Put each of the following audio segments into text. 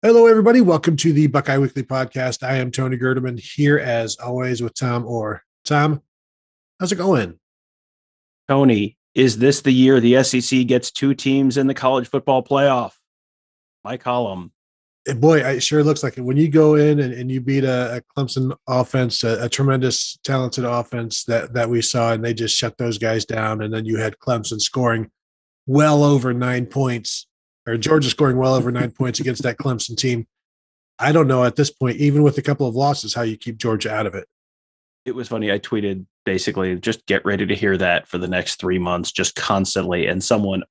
Hello, everybody. Welcome to the Buckeye Weekly Podcast. I am Tony Gerdeman here as always with Tom Orr. Tom, how's it going? Tony, is this the year the SEC gets two teams in the college football playoff? My column. Boy, it sure looks like it. When you go in and, and you beat a, a Clemson offense, a, a, tremendous, talented offense that, that we saw, and they just shut those guys down. And then you had Clemson scoring well over nine points or Georgia scoring well over nine points against that Clemson team. I don't know at this point, even with a couple of losses, how you keep Georgia out of it. It was funny. I tweeted basically, just get ready to hear that for the next three months, just constantly. And someone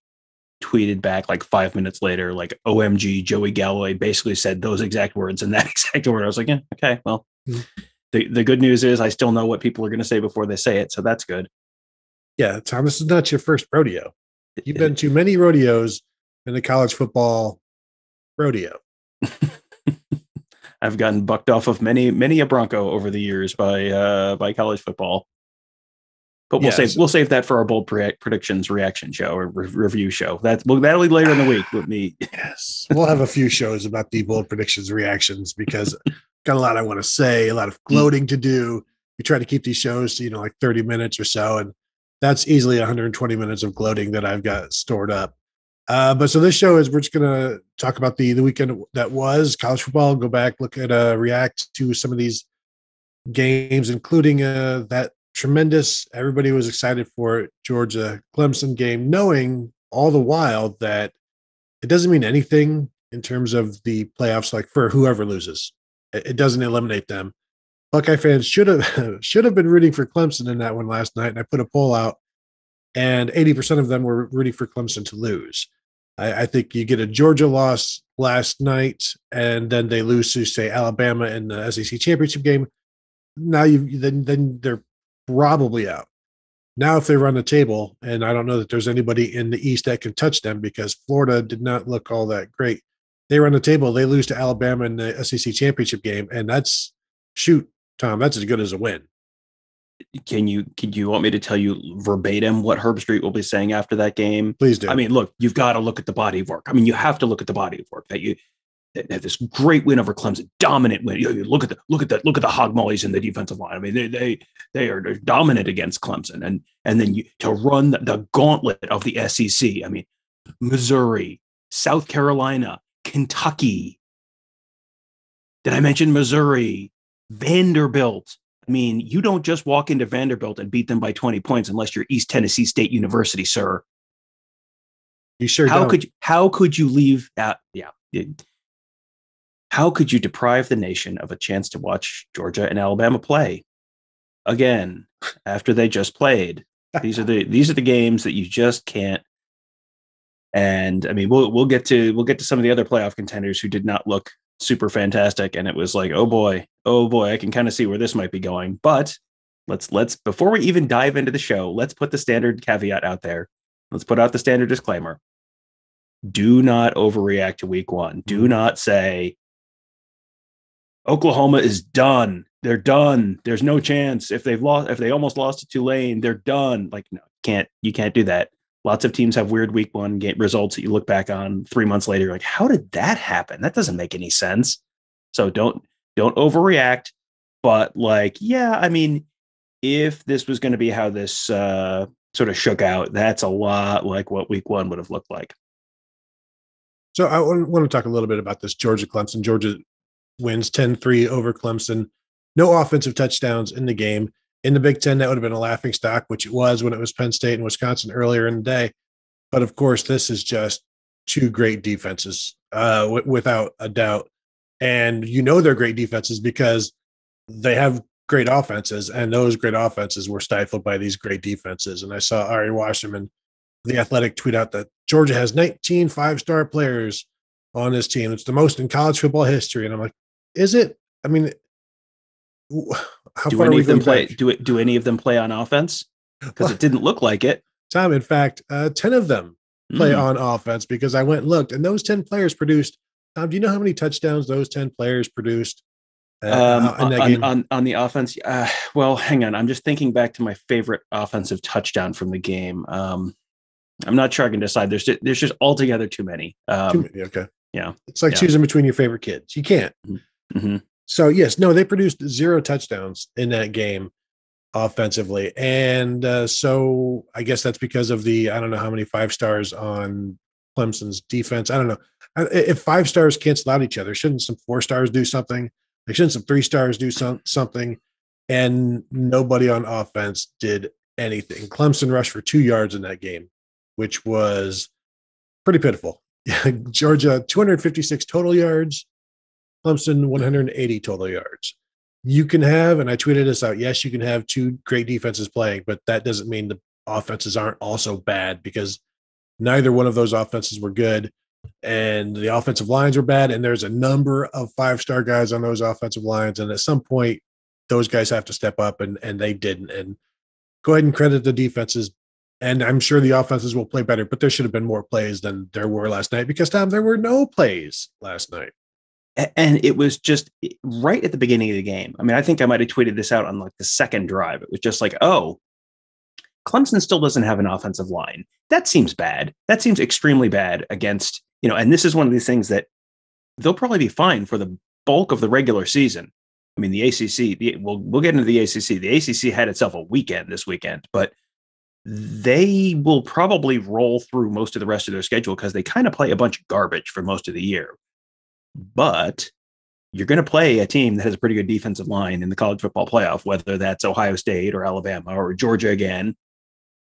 tweeted back like five minutes later, like OMG, Joey Galloway basically said those exact words and that exact word. I was like, yeah, okay, well, mm-hmm. the, the good news is I still know what people are going to say before they say it. So that's good. Yeah, Tom, this is not your first rodeo. You've been to many rodeos in the college football rodeo. I've gotten bucked off of many many a Bronco over the years by uh, by college football. But we'll save we'll save that for our bold pre- predictions reaction show or re- review show. That well, that'll be later in the week with me. yes, we'll have a few shows about the bold predictions reactions because got a lot I want to say, a lot of gloating to do. We try to keep these shows to you know like thirty minutes or so, and that's easily 120 minutes of gloating that I've got stored up. Uh, but so this show is we're just gonna talk about the the weekend that was college football. Go back, look at uh, react to some of these games, including uh, that tremendous. Everybody was excited for Georgia Clemson game, knowing all the while that it doesn't mean anything in terms of the playoffs. Like for whoever loses, it, it doesn't eliminate them. Buckeye fans should have should have been rooting for Clemson in that one last night, and I put a poll out, and eighty percent of them were rooting for Clemson to lose. I, I, think you get a Georgia loss last night, and then they lose to say Alabama in the SEC championship game. Now you then then they're probably out. Now, if they run the table, and I don't know that there's anybody in the East that can touch them because Florida did not look all that great. They run the table, they lose to Alabama in the SEC championship game, and that's shoot, Tom, that's as good as a win can you can you want me to tell you verbatim what Herbstreit will be saying after that game? Please do. I mean, look, you've got to look at the body of work. I mean, you have to look at the body of work that you have this great win over Clemson, dominant win. You, look at the look at the look at the hog mollies in the defensive line. I mean, they they they are dominant against Clemson, and and then you to run the, the gauntlet of the SEC. I mean, Missouri, South Carolina, Kentucky. Did I mention Missouri? Vanderbilt, I mean, you don't just walk into Vanderbilt and beat them by 20 points unless you're East Tennessee State University, sir. You sure how don't. could you, how could you leave out yeah it, how could you deprive the nation of a chance to watch Georgia and Alabama play again after they just played these are the these are the games that you just can't and I mean we'll we'll get to we'll get to some of the other playoff contenders who did not look super fantastic. And it was like oh boy oh boy i can kind of see where this might be going. But let's let's before we even dive into the show let's put the standard caveat out there. Let's put out the standard disclaimer. Do not overreact to week one. Do mm-hmm. not say oklahoma is done. They're done. There's no chance. If they've lost if they almost lost to tulane they're done. Like no can't you can't do that Lots of teams have weird week one game results that you look back on three months later, like, how did that happen? That doesn't make any sense. So don't don't overreact. But like, yeah, I mean, if this was going to be how this uh, sort of shook out, that's a lot like what week one would have looked like. So I want to talk a little bit about this Georgia Clemson. Georgia wins 10 3 over Clemson. No offensive touchdowns in the game in the Big Ten, that would have been a laughing stock, which it was when it was Penn State and Wisconsin earlier in the day. But of course, this is just two great defenses, uh, w- without a doubt. And you know they're great defenses because they have great offenses, and those great offenses were stifled by these great defenses. And I saw Ari Wasserman, the athletic, tweet out that Georgia has 19 five star players on this team. It's the most in college football history. And I'm like, is it? I mean, how do any of them play? Back? Do it? Do any of them play on offense? Because it didn't look like it. Tom, in fact, uh, ten of them play mm. on offense because I went and looked, and those ten players produced. Tom, do you know how many touchdowns those ten players produced? Uh, um, on, on, on, the offense, uh, well, hang on. I'm just thinking back to my favorite offensive touchdown from the game. Um, I'm not sure I can decide. There's just, there's just altogether too many. Um, too many. Okay. Yeah. It's like Yeah. choosing between your favorite kids. You can't. hmm So yes, no, they produced zero touchdowns in that game offensively, and uh, so I guess that's because of the I don't know how many five stars on Clemson's defense. I don't know if five stars cancel out each other. Shouldn't some four stars do something? Like shouldn't some three stars do some something? And nobody on offense did anything. Clemson rushed for two yards in that game, which was pretty pitiful. Georgia 256 total yards. Clemson 180 total yards. You can have, and I tweeted this out. Yes, you can have two great defenses playing, but that doesn't mean the offenses aren't also bad because neither one of those offenses were good, and the offensive lines were bad. And there's a number of five star guys on those offensive lines, and at some point, those guys have to step up, and and they didn't. And go ahead and credit the defenses. And I'm sure the offenses will play better, but there should have been more plays than there were last night because Tom, there were no plays last night. And it was just right at the beginning of the game. I mean, I think I might have tweeted this out on like the second drive. It was just like, oh, Clemson still doesn't have an offensive line. That seems bad. That seems extremely bad against, you know, and this is one of these things that they'll probably be fine for the bulk of the regular season. I mean, the ACC, the, we'll, we'll get into the ACC. The ACC had itself a weekend this weekend, but they will probably roll through most of the rest of their schedule because they kind of play a bunch of garbage for most of the year. But you're going to play a team that has a pretty good defensive line in the college football playoff, whether that's Ohio State or Alabama or Georgia again,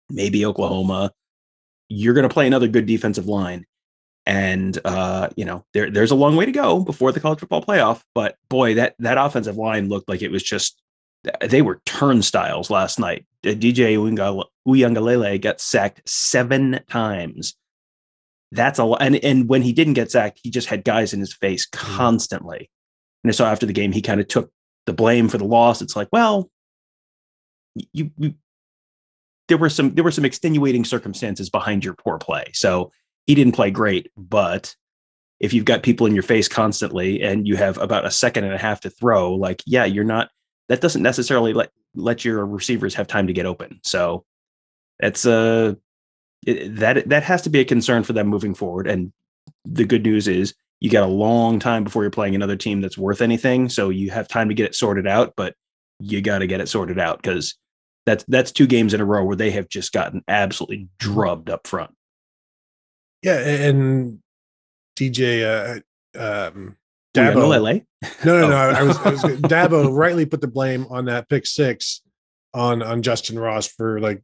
maybe Oklahoma. You're going to play another good defensive line. And uh, you know, there, there's a long way to go before the college football playoff. But boy, that that offensive line looked like it was just they were turnstiles last night. DJ Uiagalelei got sacked seven times. That's a lot. And, and when he didn't get sacked, he just had guys in his face constantly. And so after the game, he kind of took the blame for the loss. It's like, well, you, you there were some there were some extenuating circumstances behind your poor play. So he didn't play great, but if you've got people in your face constantly and you have about a second and a half to throw, like, yeah, you're not that doesn't necessarily let let your receivers have time to get open. So it's uh, a that that has to be a concern for them moving forward. And the good news is you got a long time before you're playing another team that's worth anything. So you have time to get it sorted out, but you got to get it sorted out because that's that's two games in a row where they have just gotten absolutely drubbed up front. Yeah, and DJ uh, um, Dabo. Uiagalelei? No, no, Oh. no. I was, I was Dabo rightly put the blame on that pick six on on Justin Ross for like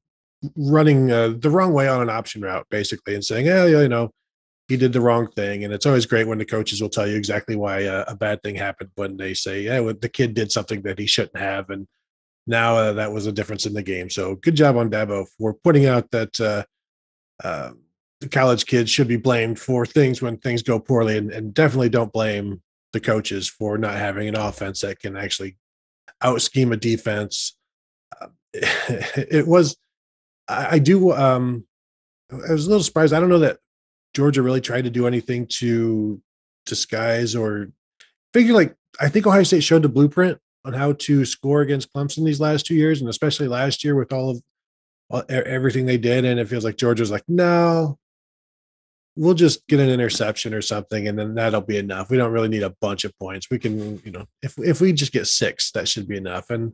running uh, the wrong way on an option route, basically, and saying, "Yeah, you know, he did the wrong thing." And it's always great when the coaches will tell you exactly why a, a bad thing happened when they say, "Yeah, well, the kid did something that he shouldn't have," and now uh, that was a difference in the game. So good job on Dabo for putting out that uh, uh, the college kids should be blamed for things when things go poorly, and, and definitely don't blame the coaches for not having an offense that can actually out scheme a defense. Uh, it was, I, I do, um, I was a little surprised. I don't know that Georgia really tried to do anything to disguise or figure like, I think Ohio State showed the blueprint on how to score against Clemson these last two years, and especially last year with all of all, everything they did. And it feels like Georgia's like, no, we'll just get an interception or something, and then that'll be enough. We don't really need a bunch of points. We can, you know, if if we just get six, that should be enough. And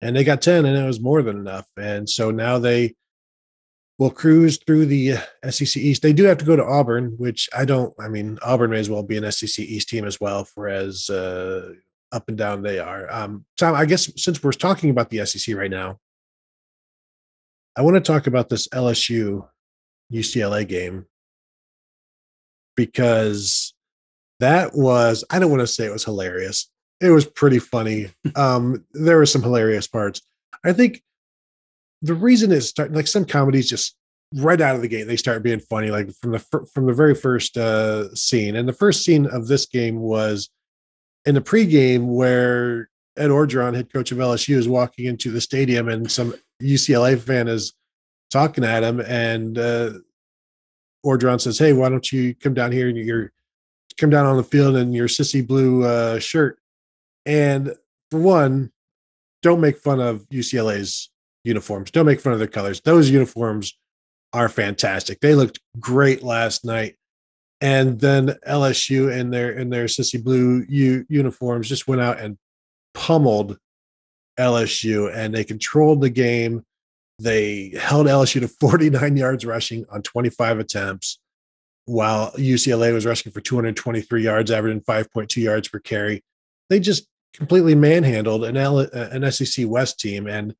and they got ten, and it was more than enough. And so now they will cruise through the SEC East. They do have to go to Auburn, which I don't. I mean, Auburn may as well be an SEC East team as well, for as uh, up and down they are. Um, Tom, I guess since we're talking about the SEC right now, I want to talk about this LSU UCLA game because that was I don't want to say it was hilarious. It was pretty funny. Um, there were some hilarious parts. I think the reason is start like some comedies just right out of the gate they start being funny like from the from the very first uh scene and the first scene of this game was in the pregame where Ed Orgeron, head coach of LSU, is walking into the stadium and some UCLA fan is talking at him and uh Orgeron says, Hey, why don't you come down here and you're come down on the field in your sissy blue uh, shirt? And for one, don't make fun of UCLA's uniforms. Don't make fun of their colors. Those uniforms are fantastic. They looked great last night. and then LSU in their in their sissy blue u, uniforms just went out and pummeled LSU, and they controlled the game. They held LSU to 49 yards rushing on 25 attempts, while UCLA was rushing for 223 yards, averaging 5.2 yards per carry. They just completely manhandled an, L, an SEC West team, and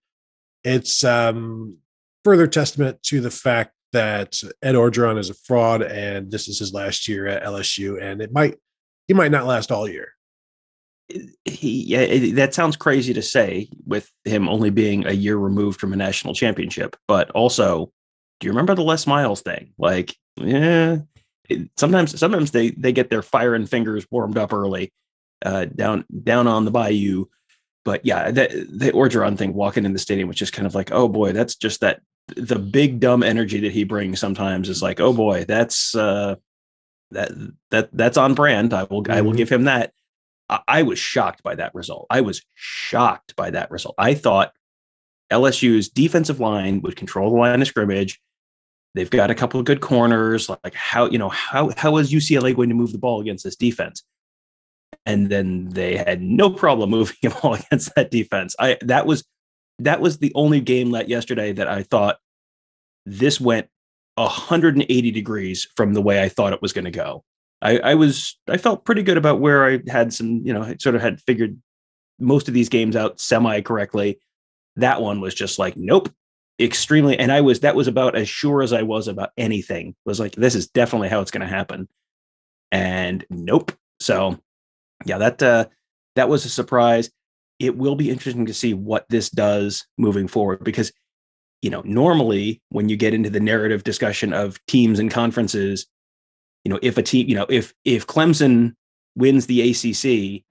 it's um, further testament to the fact that Ed Orgeron is a fraud, and this is his last year at LSU, and it might he might not last all year. He, yeah, that sounds crazy to say with him only being a year removed from a national championship, but also, do you remember the Les Miles thing? Like, yeah, sometimes sometimes they they get their fire and fingers warmed up early, uh, down down on the bayou. But yeah, that the Orgeron thing, walking in the stadium was just kind of like, oh boy, that's just that the big dumb energy that he brings sometimes is like, oh boy, that's uh, that that that's on brand. I will mm-hmm. I will mm-hmm. give him that. I, I was shocked by that result. I was shocked by that result. I thought LSU's defensive line would control the line of scrimmage. They've got a couple of good corners. Like how you know how how is UCLA going to move the ball against this defense? And then they had no problem moving the ball against that defense. I that was that was the only game that yesterday that I thought this went 180 degrees from the way I thought it was going to go. I, I, was I felt pretty good about where I had some, you know, I sort of had figured most of these games out semi correctly. That one was just like, nope, extremely. And I was that was about as sure as I was about anything. Was like, this is definitely how it's going to happen. And nope. So yeah, that uh that was a surprise. It will be interesting to see what this does moving forward because you know normally when you get into the narrative discussion of teams and conferences you know if a team you know if if clemson wins the acc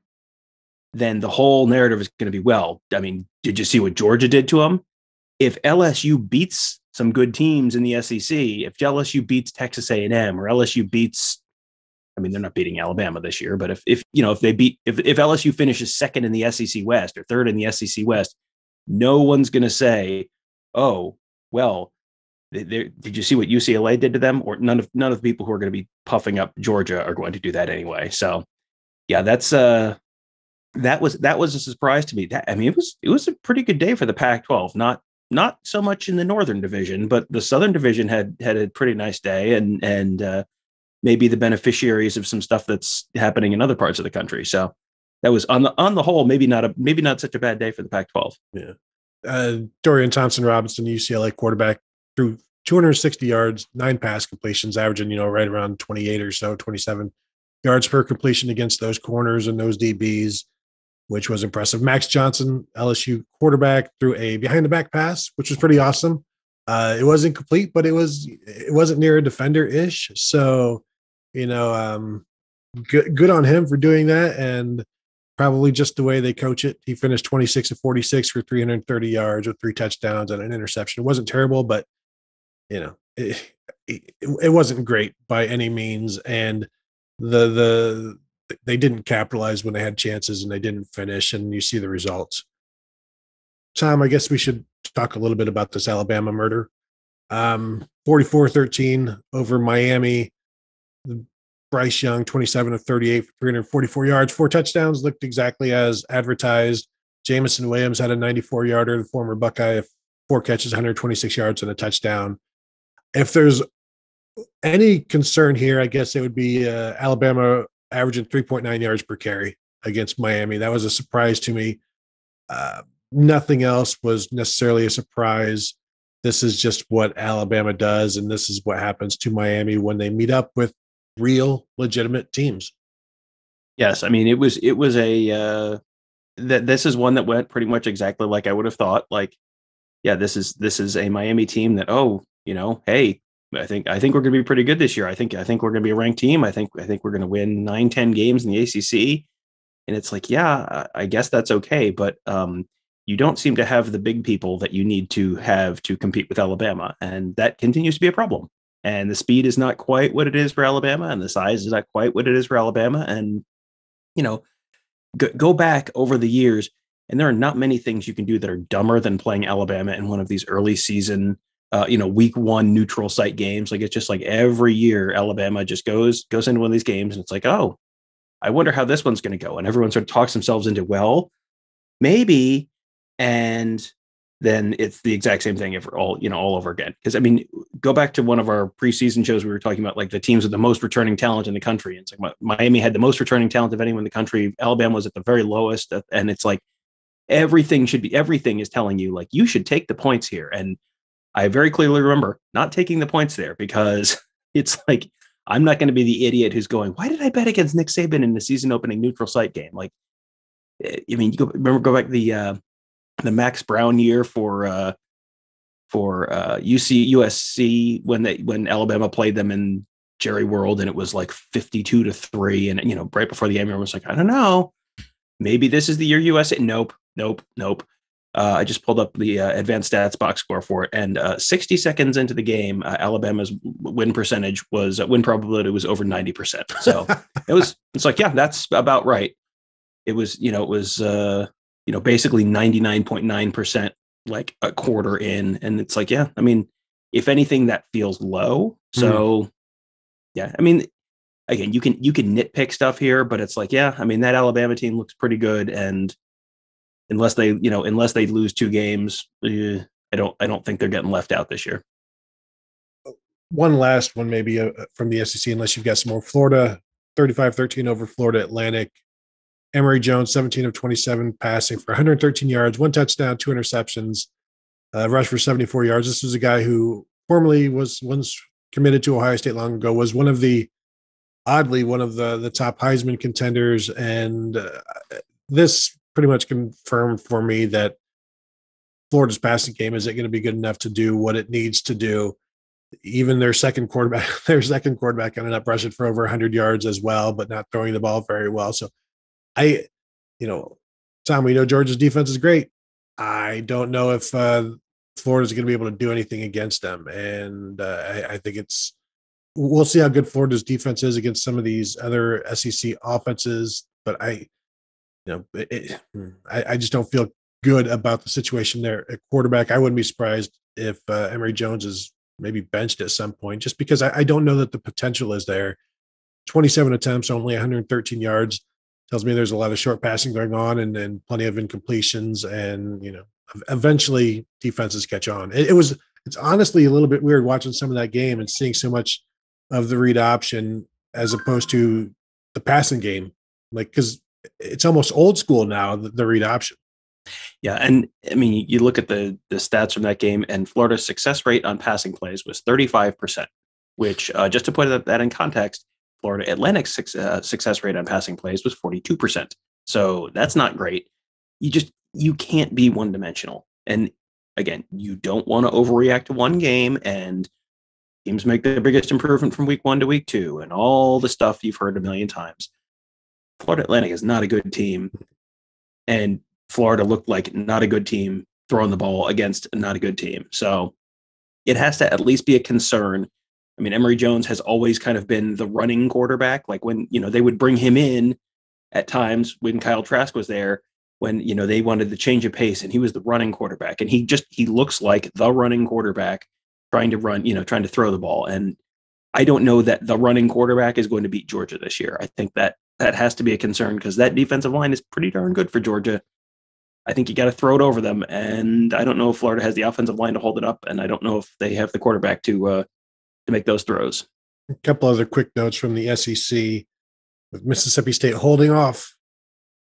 then the whole narrative is going to be well i mean did you see what georgia did to them if lsu beats some good teams in the sec if lsu beats texas a&m or lsu beats I mean, they're not beating Alabama this year, but if if you know if they beat if if LSU finishes second in the SEC West or third in the SEC West, no one's going to say, "Oh, well, did you see what UCLA did to them?" Or none of none of the people who are going to be puffing up Georgia are going to do that anyway. So, yeah, that's uh, that was that was a surprise to me. That I mean, it was it was a pretty good day for the Pac-12. Not not so much in the Northern Division, but the Southern Division had had a pretty nice day, and and uh, maybe the beneficiaries of some stuff that's happening in other parts of the country. So that was on the on the whole, maybe not a maybe not such a bad day for the Pac-12. Yeah. Uh, Dorian Thompson Robinson, UCLA quarterback, threw 260 yards, nine pass completions, averaging you know right around 28 or so, 27 yards per completion against those corners and those DBs, which was impressive. Max Johnson, LSU quarterback, threw a behind the back pass, which was pretty awesome. Uh, it wasn't complete, but it was it wasn't near a defender ish. So you know, um, good good on him for doing that, and probably just the way they coach it. He finished 26 to 46 for 330 yards with three touchdowns and an interception. It wasn't terrible, but you know, it, it, it wasn't great by any means. And the the they didn't capitalize when they had chances and they didn't finish, and you see the results. Tom, I guess we should talk a little bit about this Alabama murder. Um, 44 13 over Miami. Bryce Young, 27 of 38 for 344 yards, four touchdowns, looked exactly as advertised. Jameson Williams had a 94 yarder, the former Buckeye, four catches, 126 yards, and a touchdown. If there's any concern here, I guess it would be uh, Alabama averaging 3.9 yards per carry against Miami. That was a surprise to me. Uh, nothing else was necessarily a surprise. This is just what Alabama does, and this is what happens to Miami when they meet up with real legitimate teams. Yes, I mean it was it was a uh that this is one that went pretty much exactly like I would have thought. Like, yeah, this is this is a Miami team that oh, you know, hey, I think I think we're going to be pretty good this year. I think I think we're going to be a ranked team. I think I think we're going to win nine, 10 games in the ACC. And it's like, yeah, I guess that's okay, but um, you don't seem to have the big people that you need to have to compete with Alabama, and that continues to be a problem and the speed is not quite what it is for Alabama, and the size is not quite what it is for Alabama. And you know, go, go back over the years, and there are not many things you can do that are dumber than playing Alabama in one of these early season uh, you know, week one neutral site games. Like it's just like every year Alabama just goes goes into one of these games and it's like, oh, I wonder how this one's going to go. And everyone sort of talks themselves into, well, maybe. And then it's the exact same thing for all, you know, all over again. Because I mean, go back to one of our preseason shows, we were talking about like the teams with the most returning talent in the country. And it's like Miami had the most returning talent of anyone in the country. Alabama was at the very lowest. Uh, and it's like everything should be, everything is telling you like you should take the points here. And I very clearly remember not taking the points there because it's like I'm not going to be the idiot who's going, why did I bet against Nick Saban in the season opening neutral site game? Like, eh, I mean, you go, remember go back the uh, the Max Browne year for uh, for uh, UC USC when they when Alabama played them in Jerry World and it was like 52 to three, and you know right before the game, everyone was like, I don't know, maybe this is the year USA. Nope, nope, nope. Uh, I just pulled up the uh, advanced stats box score for it, and uh, 60 seconds into the game, uh, Alabama's win percentage was uh, win probability was over 90 percent. So it was it's like yeah, that's about right. It was you know it was you know basically 99.9 percent like a quarter in, and it's like yeah, I mean if anything that feels low. So mm. yeah, I mean again you can you can nitpick stuff here, but it's like yeah, I mean that Alabama team looks pretty good. And unless they you know unless they lose two games uh, i don't i don't think they're getting left out this year. One last one maybe uh, from the sec unless you've got some more. Florida 35-13 over florida atlantic emory jones 17 of 27 passing for 113 yards one touchdown two interceptions uh, rush for 74 yards this was a guy who formerly was once committed to ohio state long ago was one of the oddly one of the the top heisman contenders and uh, this pretty much confirmed for me that Florida's passing game isn't going to be good enough to do what it needs to do. Even their second quarterback, their second quarterback ended up rushing for over 100 yards as well, but not throwing the ball very well. So, I, you know, Tom, we know Georgia's defense is great. I don't know if uh, Florida's going to be able to do anything against them, and uh, I, I think it's we'll see how good Florida's defense is against some of these other SEC offenses. But I, you know, it, hmm, I, I, just don't feel good about the situation there at quarterback. I wouldn't be surprised if uh, Emory Jones is maybe benched at some point, just because I, I, don't know that the potential is there. 27 attempts, only 113 yards, tells me there's a lot of short passing going on and, then plenty of incompletions. And, you know, eventually defenses catch on. It, it was, it's honestly a little bit weird watching some of that game and seeing so much of the read option as opposed to the passing game. Like, because it's almost old school now the, the read option yeah and i mean you look at the the stats from that game and florida's success rate on passing plays was 35% which uh, just to put that in context florida atlantic's uh, success rate on passing plays was 42% so that's not great you just you can't be one dimensional and again you don't want to overreact to one game and teams make the biggest improvement from week one to week two and all the stuff you've heard a million times Florida Atlantic is not a good team, and Florida looked like not a good team throwing the ball against not a good team. So it has to at least be a concern. I mean, Emory Jones has always kind of been the running quarterback. Like when you know they would bring him in at times when Kyle Trask was there, when you know they wanted the change of pace, and he was the running quarterback, and he just he looks like the running quarterback trying to run, you know, trying to throw the ball. And I don't know that the running quarterback is going to beat Georgia this year. I think that that has to be a concern because that defensive line is pretty darn good for Georgia. I think you got to throw it over them, and I don't know if Florida has the offensive line to hold it up, and I don't know if they have the quarterback to uh, to make those throws. A couple other quick notes from the SEC with Mississippi State holding off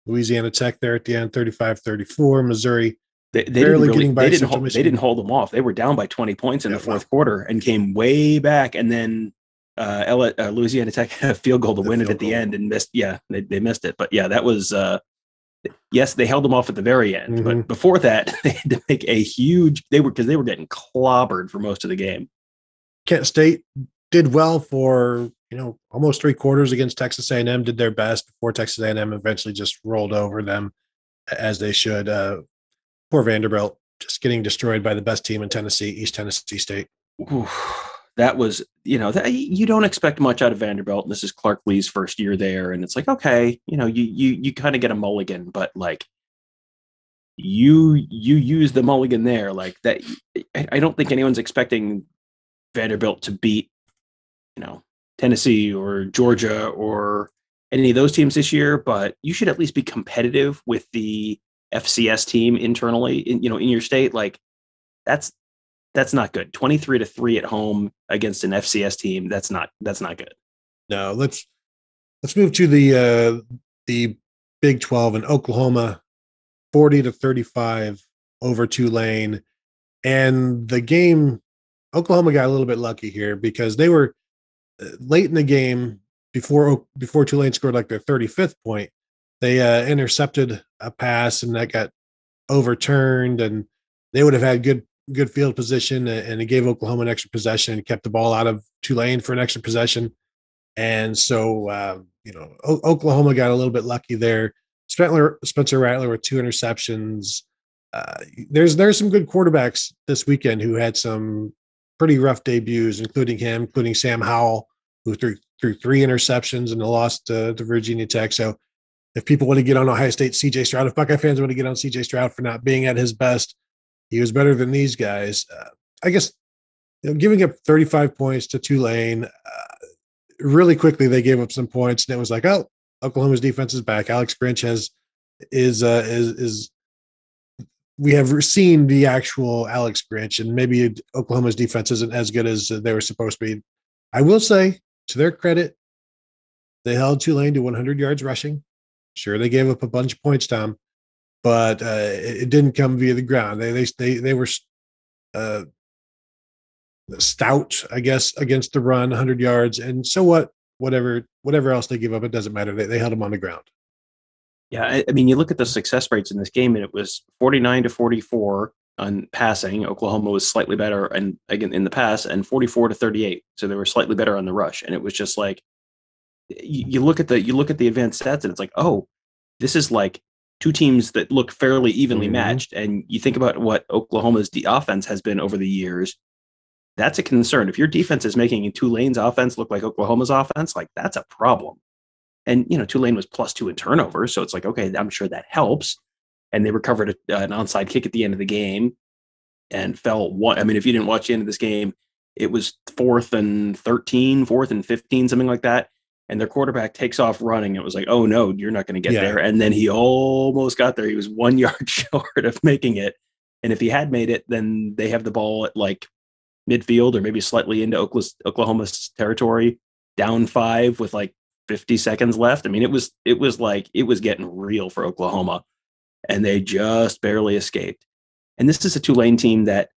Louisiana Tech there at the end, 35-34. Missouri they, they barely really, getting by. They didn't, hold, they didn't hold them off. They were down by 20 points in yeah, the fourth wow. quarter and came way back, and then uh, uh, Louisiana Tech had a field goal to the win it at the end and missed. Yeah, they, they missed it. But yeah, that was, uh, yes, they held them off at the very end. Mm-hmm. But before that, they had to make a huge, they were, because they were getting clobbered for most of the game. Kent State did well for, you know, almost three quarters against Texas A&M, did their best before Texas A&M eventually just rolled over them as they should. Uh, poor Vanderbilt just getting destroyed by the best team in Tennessee, East Tennessee State. Oof that was you know that you don't expect much out of Vanderbilt. And This is Clark Lea's first year there, and it's like okay, you know, you you you kind of get a mulligan, but like you you use the mulligan there like that. I don't think anyone's expecting Vanderbilt to beat, you know, Tennessee or Georgia or any of those teams this year, but you should at least be competitive with the FCS team internally in you know in your state. Like that's that's not good. 23 to 3 at home against an FCS team. That's not that's not good. No, let's let's move to the uh the Big 12 in Oklahoma 40 to 35 over Tulane. And the game Oklahoma got a little bit lucky here because they were uh, late in the game before before Tulane scored like their 35th point. They uh, intercepted a pass and that got overturned, and they would have had good good field position, and it gave Oklahoma an extra possession and kept the ball out of Tulane for an extra possession. And so, uh, you know, o- Oklahoma got a little bit lucky there. Spencer, Spencer Rattler with two interceptions. Uh, there's there's some good quarterbacks this weekend who had some pretty rough debuts, including him, including Sam Howell, who threw threw three interceptions and lost to, to Virginia Tech. So if people want to get on Ohio State, CJ Stroud, if Buckeye fans want to get on CJ Stroud for not being at his best, he was better than these guys. Uh, I guess you know, giving up 35 points to Tulane, uh, really quickly they gave up some points, and it was like, oh, Oklahoma's defense is back. Alex Grinch has is uh, is is we have seen the actual Alex Grinch, and maybe Oklahoma's defense isn't as good as they were supposed to be. I will say, to their credit, they held Tulane to 100 yards rushing. Sure, they gave up a bunch of points, Tom, but uh, it, it, didn't come via the ground. They they they they were uh, stout, I guess, against the run, 100 yards, and so what? Whatever whatever else they give up, it doesn't matter. They they held them on the ground. Yeah, I, I mean, you look at the success rates in this game, and it was 49 to 44 on passing. Oklahoma was slightly better, and again in the pass, and 44 to 38. So they were slightly better on the rush, and it was just like you, you look at the you look at the advanced stats, and it's like, oh, this is like two teams that look fairly evenly mm-hmm. matched. And you think about what Oklahoma's de- offense has been over the years. That's a concern. If your defense is making in Tulane's offense look like Oklahoma's offense, like that's a problem. And you know, Tulane was plus two in turnovers, so it's like, okay, I'm sure that helps. And they recovered a, an onside kick at the end of the game and fell one. I mean, if you didn't watch the end of this game, it was fourth and 13, fourth and 15, something like that. And their quarterback takes off running. It was like, oh no, you're not going to get yeah. there. And then he almost got there. He was one yard short of making it. And if he had made it, then they have the ball at like midfield or maybe slightly into Oklahoma's territory, down five with like 50 seconds left. I mean, it was it was like it was getting real for Oklahoma, and they just barely escaped. And this is a Tulane team that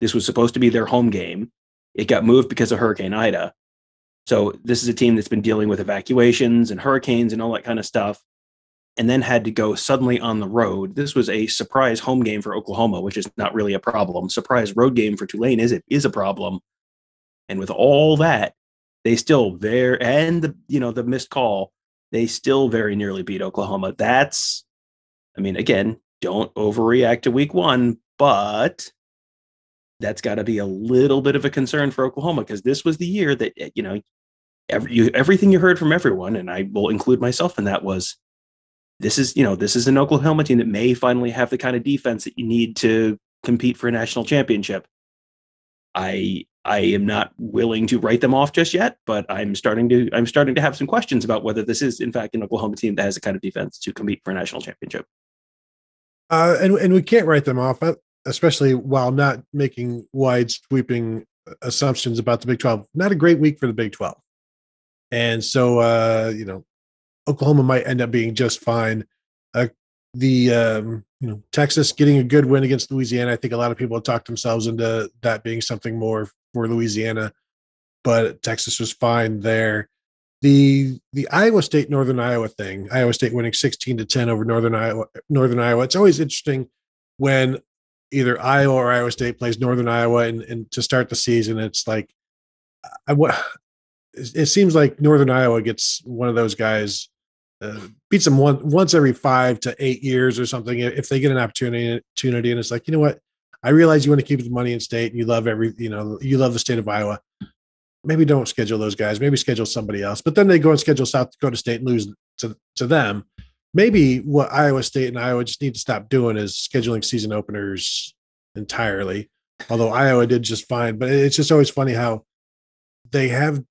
this was supposed to be their home game. It got moved because of Hurricane Ida. So this is a team that's been dealing with evacuations and hurricanes and all that kind of stuff, and then had to go suddenly on the road. This was a surprise home game for Oklahoma, which is not really a problem. Surprise road game for Tulane is it is a problem. And with all that, they still very and the you know the missed call they still very nearly beat oklahoma. That's i mean again don't overreact to week one but that's got to be a little bit of a concern for oklahoma because this was the year that eh, you know every, you, everything you heard from everyone and i will include myself in that was this is you know this is an oklahoma team that may finally have the kind of defense that you need to compete for a national championship. I I am not willing to write them off just yet, but I'm starting to I'm starting to have some questions about whether this is in fact an Oklahoma team that has the kind of defense to compete for a national championship. Uh, and and we can't write them off, uh, especially while not making wide sweeping assumptions about the Big Twelve. Not a great week for the Big Twelve, and so uh, you know Oklahoma might end up being just fine. Uh, the um, you know Texas getting a good win against Louisiana. I think a lot of people have talked themselves into that being something more for Louisiana, but Texas was fine there. The the Iowa State Northern Iowa thing, Iowa State winning 16 to 10 over Northern Iowa Northern Iowa. It's always interesting when either Iowa or Iowa State plays Northern Iowa and, and to start the season, it's like I what it seems like Northern Iowa gets one of those guys uh, beats them one, once every five to eight years or something if they get an opportunity opportunity and it's like you know what I realize you want to keep the money in state and you love every, you know, you love the state of Iowa. Maybe don't schedule those guys. Maybe schedule somebody else. But then they go and schedule South Dakota State and lose to, to them. maybe what Iowa State and Iowa just need to stop doing is scheduling season openers entirely. Although Iowa did just fine, but it's just always funny how they have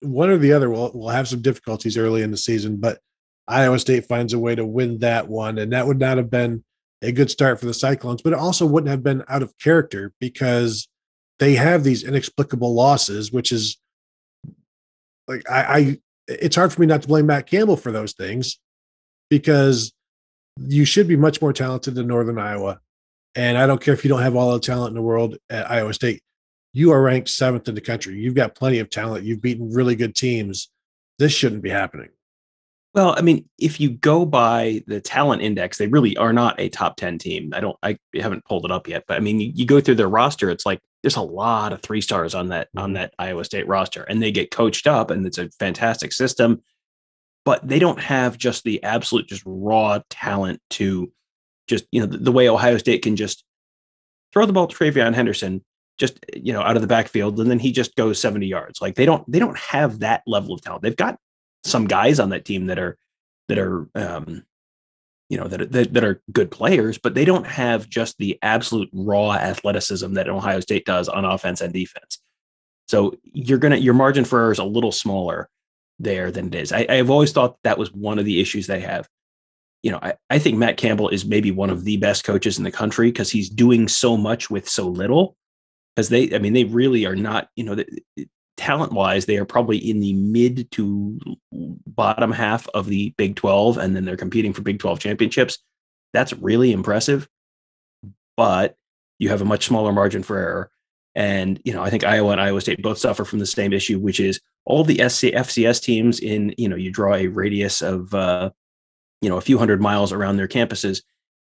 one or the other will, will have some difficulties early in the season, but Iowa State finds a way to win that one. And that would not have been a good start for the Cyclones, but it also wouldn't have been out of character because they have these inexplicable losses, which is like I, I it's hard for me not to blame Matt Campbell for those things because you should be much more talented than Northern Iowa. And I don't care if you don't have all the talent in the world at Iowa State. You are ranked seventh in the country. You've got plenty of talent. You've beaten really good teams. This shouldn't be happening. Well, I mean, if you go by the talent index, they really are not a top 10 team. I don't, I haven't pulled it up yet, but I mean, you, you go through their roster, it's like there's a lot of three stars on that, on mm-hmm. that Iowa State roster, and they get coached up, and it's a fantastic system, but they don't have just the absolute, just raw talent to just, you know, the, the way Ohio State can just throw the ball to TreVeyon Henderson, just you know out of the backfield and then he just goes 70 yards like they don't they don't have that level of talent they've got some guys on that team that are that are um, you know that, that that are good players, but they don't have just the absolute raw athleticism that Ohio State does on offense and defense. So you're gonna your margin for error is a little smaller there than it is. I, I've always thought that was one of the issues they have. You know, I, I think Matt Campbell is maybe one of the best coaches in the country because he's doing so much with so little. Because they, I mean, they really are not. You know, talent wise, they are probably in the mid to bottom half of the Big 12, and then they're competing for Big 12 championships. That's really impressive. But you have a much smaller margin for error. And, you know, I think Iowa and Iowa State both suffer from the same issue, which is all the SC, FCS teams in, you know, you draw a radius of, uh, you know, a few hundred miles around their campuses.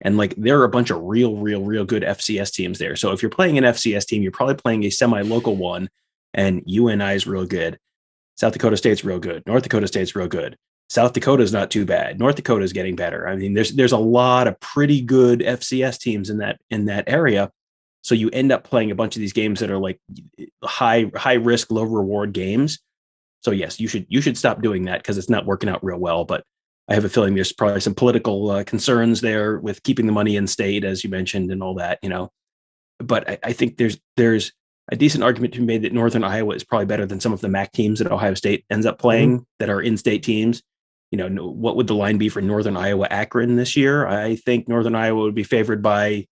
And like there are a bunch of real, real, real good FCS teams there. So if you're playing an FCS team, you're probably playing a semi local one and UNI is real good. South Dakota State's real good. North Dakota State's real good. South Dakota is not too bad. North Dakota is getting better. I mean, there's there's a lot of pretty good FCS teams in that in that area. So you end up playing a bunch of these games that are like high high risk, low reward games. So yes, you should you should stop doing that because it's not working out real well. But I have a feeling there's probably some political uh, concerns there with keeping the money in state, as you mentioned, and all that. You know, but I, I think there's there's a decent argument to be made that Northern Iowa is probably better than some of the MAC teams that Ohio State ends up playing mm-hmm. that are in-state teams. You know, what would the line be for Northern Iowa Akron this year? I think Northern Iowa would be favored by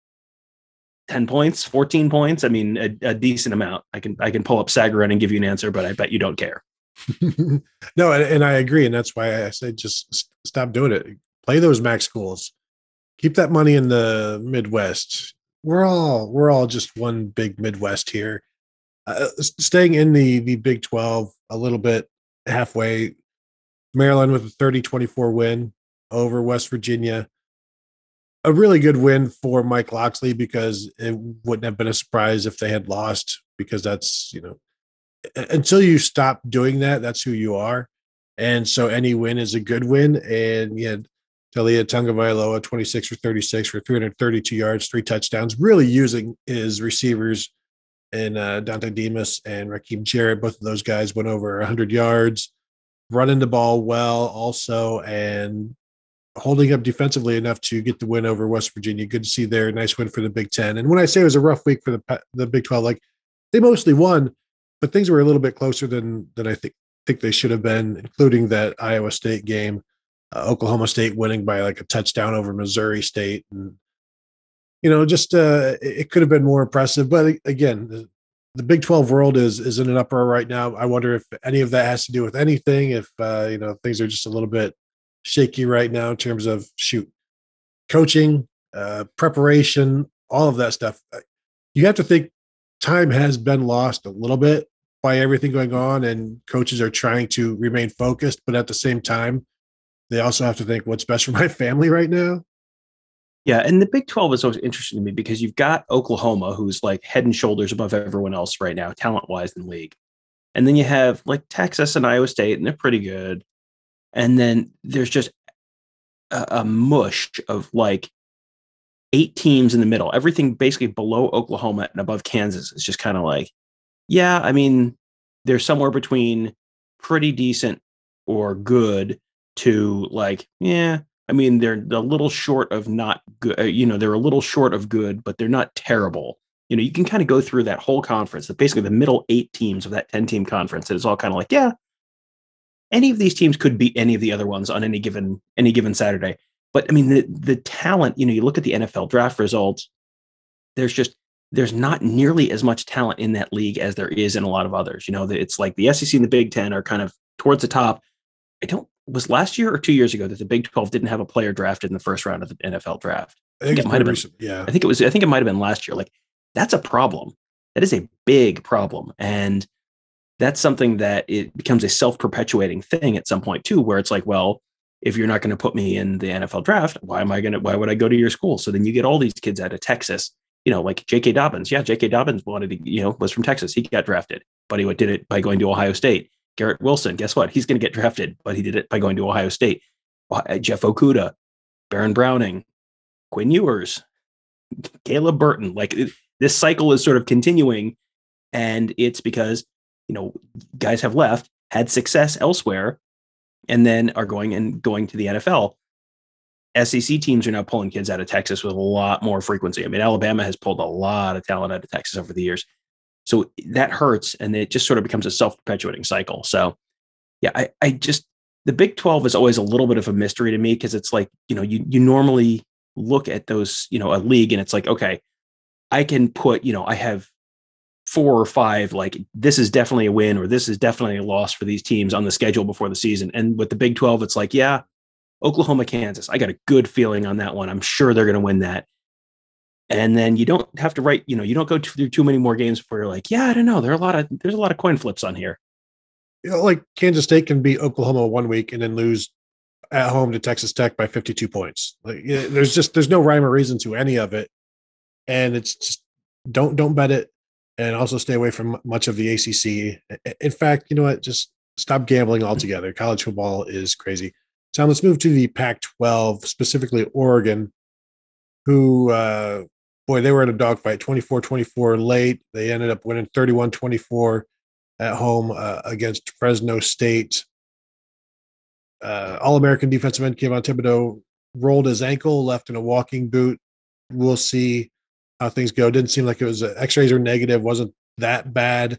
10 points, 14 points. I mean, a, a decent amount. I can I can pull up Sagarin and give you an answer, but I bet you don't care. no, and, and, I agree, and that's why I said just stop doing it. Play those MAC schools. Keep that money in the Midwest we're all we're all just one big Midwest here. Uh, staying in the the Big 12 a little bit halfway. Maryland with a 30-24 win over West Virginia. A really good win for Mike Locksley because it wouldn't have been a surprise if they had lost because that's, you know, until you stop doing that, that's who you are. And so any win is a good win. And you had Taulia Tagovailoa, 26 for 36 for 332 yards, three touchdowns, really using his receivers and uh, Dontay Demus and Rakim Jarrett. Both of those guys went over 100 yards, running the ball well also, and holding up defensively enough to get the win over West Virginia. Good to see there. Nice win for the Big Ten. And when I say it was a rough week for the the Big 12, like they mostly won, but things were a little bit closer than than I think think they should have been, including that Iowa State game uh, Oklahoma State winning by like a touchdown over Missouri State, and you know, just uh, it could have been more impressive. But again, the, Big Twelve world is is in an uproar right now. I wonder if any of that has to do with anything. If uh, you know things are just a little bit shaky right now in terms of shoot coaching, uh, preparation, all of that stuff. Uh, you have to think time has been lost a little bit by everything going on, and coaches are trying to remain focused, but at the same time they also have to think what's best for my family right now. Yeah, and the Big 12 is always interesting to me because you've got Oklahoma, who's like head and shoulders above everyone else right now, talent wise in the league. And then you have like Texas and Iowa State, and they're pretty good. And then there's just a, a mush of like eight teams in the middle. Everything basically below Oklahoma and above Kansas is just kind of like, yeah, I mean, they're somewhere between pretty decent or good to like, yeah, I mean, they're a little short of not good. Uh, you know, they're a little short of good, but they're not terrible. You know, you can kind of go through that whole conference, basically the middle eight teams of that 10 team conference. And it's all kind of like, yeah, any of these teams could beat any of the other ones on any given any given Saturday. But I mean, the the talent, you know, you look at the NFL draft results, there's just there's not nearly as much talent in that league as there is in a lot of others. You know, it's like the SEC and the Big Ten are kind of towards the top. I don't was last year or two years ago that the Big Twelve didn't have a player drafted in the first round of the NFL draft. I think, I think it might have been. Yeah, I think it was. I think it might have been last year. Like that's a problem. That is a big problem, and that's something that it becomes a self-perpetuating thing at some point too, where it's like, well, if you're not going to put me in the NFL draft, why am I going to? Why would I go to your school? So then you get all these kids out of Texas you know, like J.K. Dobbins. Yeah, J.K. Dobbins wanted to, you know, was from Texas. He got drafted, but he did it by going to Ohio State. Garrett Wilson, guess what? He's going to get drafted, but he did it by going to Ohio State. Uh, Jeff Okudah, Baron Browning, Quinn Ewers, Caleb Burton. Like this cycle is sort of continuing, and it's because you know guys have left, had success elsewhere, and then are going and going to the NFL. SEC teams are now pulling kids out of Texas with a lot more frequency. I mean, Alabama has pulled a lot of talent out of Texas over the years. So that hurts and it just sort of becomes a self perpetuating cycle. So, yeah, I, I just, the Big 12 is always a little bit of a mystery to me because it's like, you know, you, you normally look at those, you know, a league and it's like, okay, I can put, you know, I have four or five, like this is definitely a win or this is definitely a loss for these teams on the schedule before the season. And with the Big 12, it's like, yeah, Oklahoma, Kansas. I got a good feeling on that one. I'm sure they're going to win that. And then you don't have to write, you know, you don't go through too many more games before you're like, yeah, I don't know. There are a lot of there's a lot of coin flips on here. You know, like Kansas State can beat Oklahoma one week and then lose at home to Texas Tech by 52 points. Like there's just there's no rhyme or reason to any of it, and it's just don't don't bet it, and also stay away from much of the ACC. In fact, you know what? Just stop gambling altogether. College football is crazy. Tom, let's move to the Pac 12, specifically Oregon, who, uh, boy, they were in a dogfight 24 24 late. They ended up winning 31 24 at home uh, against Fresno State. Uh, All American defensive end Kayvon Thibodeaux rolled his ankle, left in a walking boot. We'll see how things go. Didn't seem like it was x rays or negative, wasn't that bad,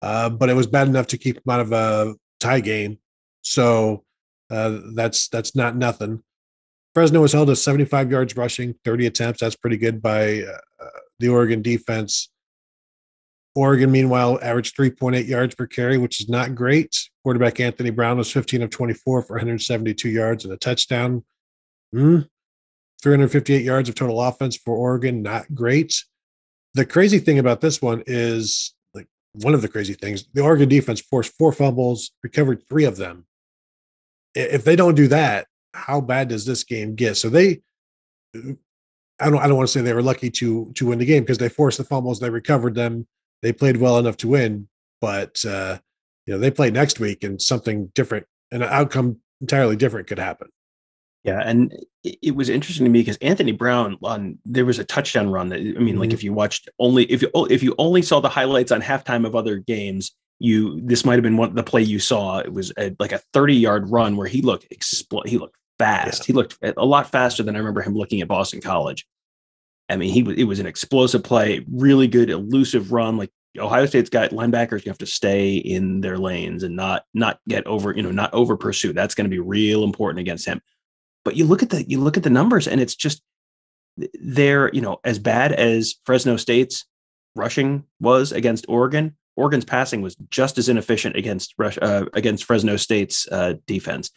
uh, but it was bad enough to keep him out of a tie game. So, uh, that's that's not nothing. Fresno was held to 75 yards rushing, 30 attempts. That's pretty good by uh, the Oregon defense. Oregon, meanwhile, averaged 3.8 yards per carry, which is not great. Quarterback Anthony Brown was 15 of 24 for 172 yards and a touchdown. Mm. 358 yards of total offense for Oregon, not great. The crazy thing about this one is like one of the crazy things the Oregon defense forced four fumbles, recovered three of them if they don't do that, how bad does this game get? So they, I don't, I don't want to say they were lucky to to win the game because they forced the fumbles, they recovered them, they played well enough to win. But uh, you know, they play next week, and something different, an outcome entirely different could happen. Yeah, and it was interesting to me because Anthony Brown on there was a touchdown run that I mean, mm-hmm. like if you watched only if you if you only saw the highlights on halftime of other games, you this might have been one the play you saw. It was a, like a 30 yard run where he looked expl- he looked fast. Yeah. He looked a lot faster than I remember him looking at Boston College. I mean, he was it was an explosive play, really good elusive run. Like Ohio State's got linebackers, you have to stay in their lanes and not not get over, you know, not over pursue. That's going to be real important against him. But you look at the you look at the numbers, and it's just they're you know as bad as Fresno State's rushing was against Oregon. Oregon's passing was just as inefficient against uh, against Fresno State's uh, defense.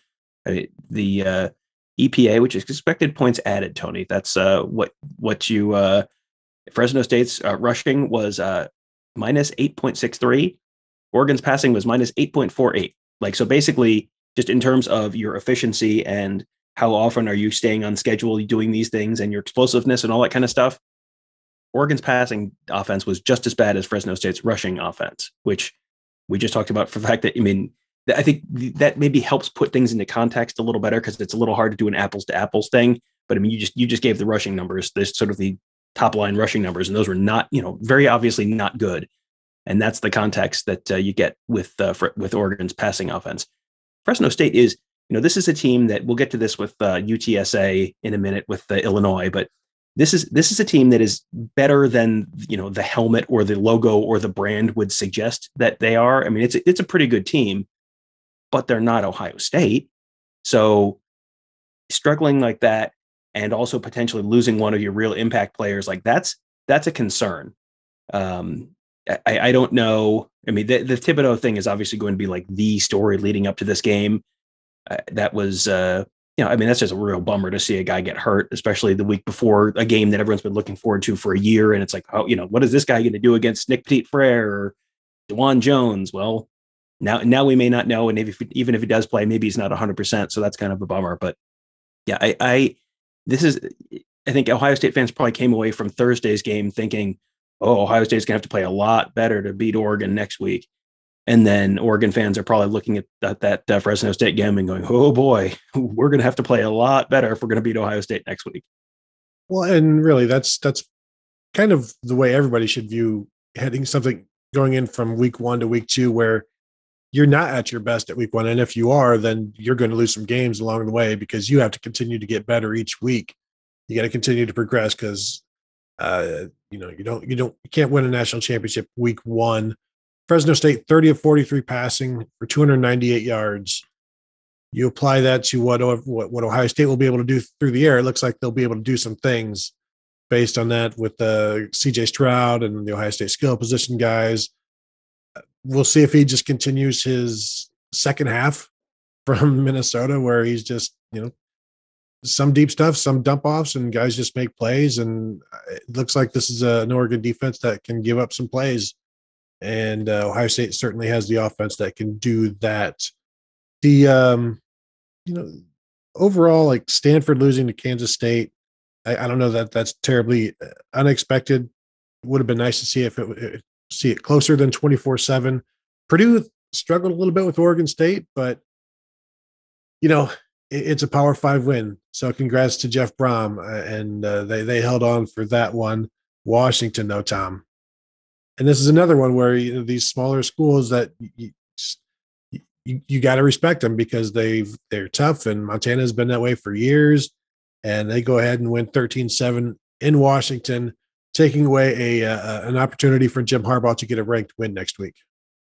I mean, the uh, EPA, which is expected points added, Tony. That's uh, what what you uh, Fresno State's uh, rushing was minus eight point six three. Oregon's passing was minus eight point four eight. Like so, basically, just in terms of your efficiency and how often are you staying on schedule, doing these things, and your explosiveness and all that kind of stuff. Oregon's passing offense was just as bad as Fresno State's rushing offense, which we just talked about for the fact that, I mean, I think that maybe helps put things into context a little better because it's a little hard to do an apples to apples thing. But I mean, you just you just gave the rushing numbers, this sort of the top line rushing numbers, and those were not, you know, very obviously not good. And that's the context that uh, you get with uh, with Oregon's passing offense. Fresno State is you know, this is a team that we'll get to this with uh, UTSA in a minute with uh, Illinois, but this is this is a team that is better than you know the helmet or the logo or the brand would suggest that they are. I mean, it's a, it's a pretty good team, but they're not Ohio State. So struggling like that and also potentially losing one of your real impact players like that's that's a concern. Um, I, I don't know. I mean, the, the Thibodeaux thing is obviously going to be like the story leading up to this game. Uh, that was, uh, you know, I mean, that's just a real bummer to see a guy get hurt, especially the week before a game that everyone's been looking forward to for a year. And it's like, oh, you know, what is this guy going to do against Nick Petit Frere or Dawand Jones? Well, now, now we may not know. And if, even if he does play, maybe he's not 100%. So that's kind of a bummer. But yeah, I, I this is, I think Ohio State fans probably came away from Thursday's game thinking, oh, Ohio State's going to have to play a lot better to beat Oregon next week. And then Oregon fans are probably looking at that, uh, Fresno State game and going, oh boy, we're going to have to play a lot better if we're going to beat Ohio State next week. Well, and really, that's that's kind of the way everybody should view heading something going in from week one to week two, where you're not at your best at week one. And if you are, then you're going to lose some games along the way because you have to continue to get better each week. You got to continue to progress because uh, you know, you don't, you don't, you can't win a national championship week one. Fresno State, 30 of 43 passing for 298 yards. You apply that to what, what, what Ohio State will be able to do through the air. It looks like they'll be able to do some things based on that with the uh, CJ Stroud and the Ohio State skill position guys. We'll see if he just continues his second half from Minnesota, where he's just, you know, some deep stuff, some dump offs, and guys just make plays. And it looks like this is an Oregon defense that can give up some plays. And uh, Ohio State certainly has the offense that can do that. The, um, you know, overall, like Stanford losing to Kansas State, I, I don't know that that's terribly uh, unexpected. Would have been nice to see if it see it closer than 24 7. Purdue struggled a little bit with Oregon State, but you know, it's a Power Five win. So congrats to Jeff Brohm, uh, and uh, they they held on for that one. Washington, no Tom, and this is another one where you know, these smaller schools that you, you, you got to respect them because they've they're tough, and Montana has been that way for years, and they go ahead and win 13-7 in Washington, taking away a uh, an opportunity for Jim Harbaugh to get a ranked win next week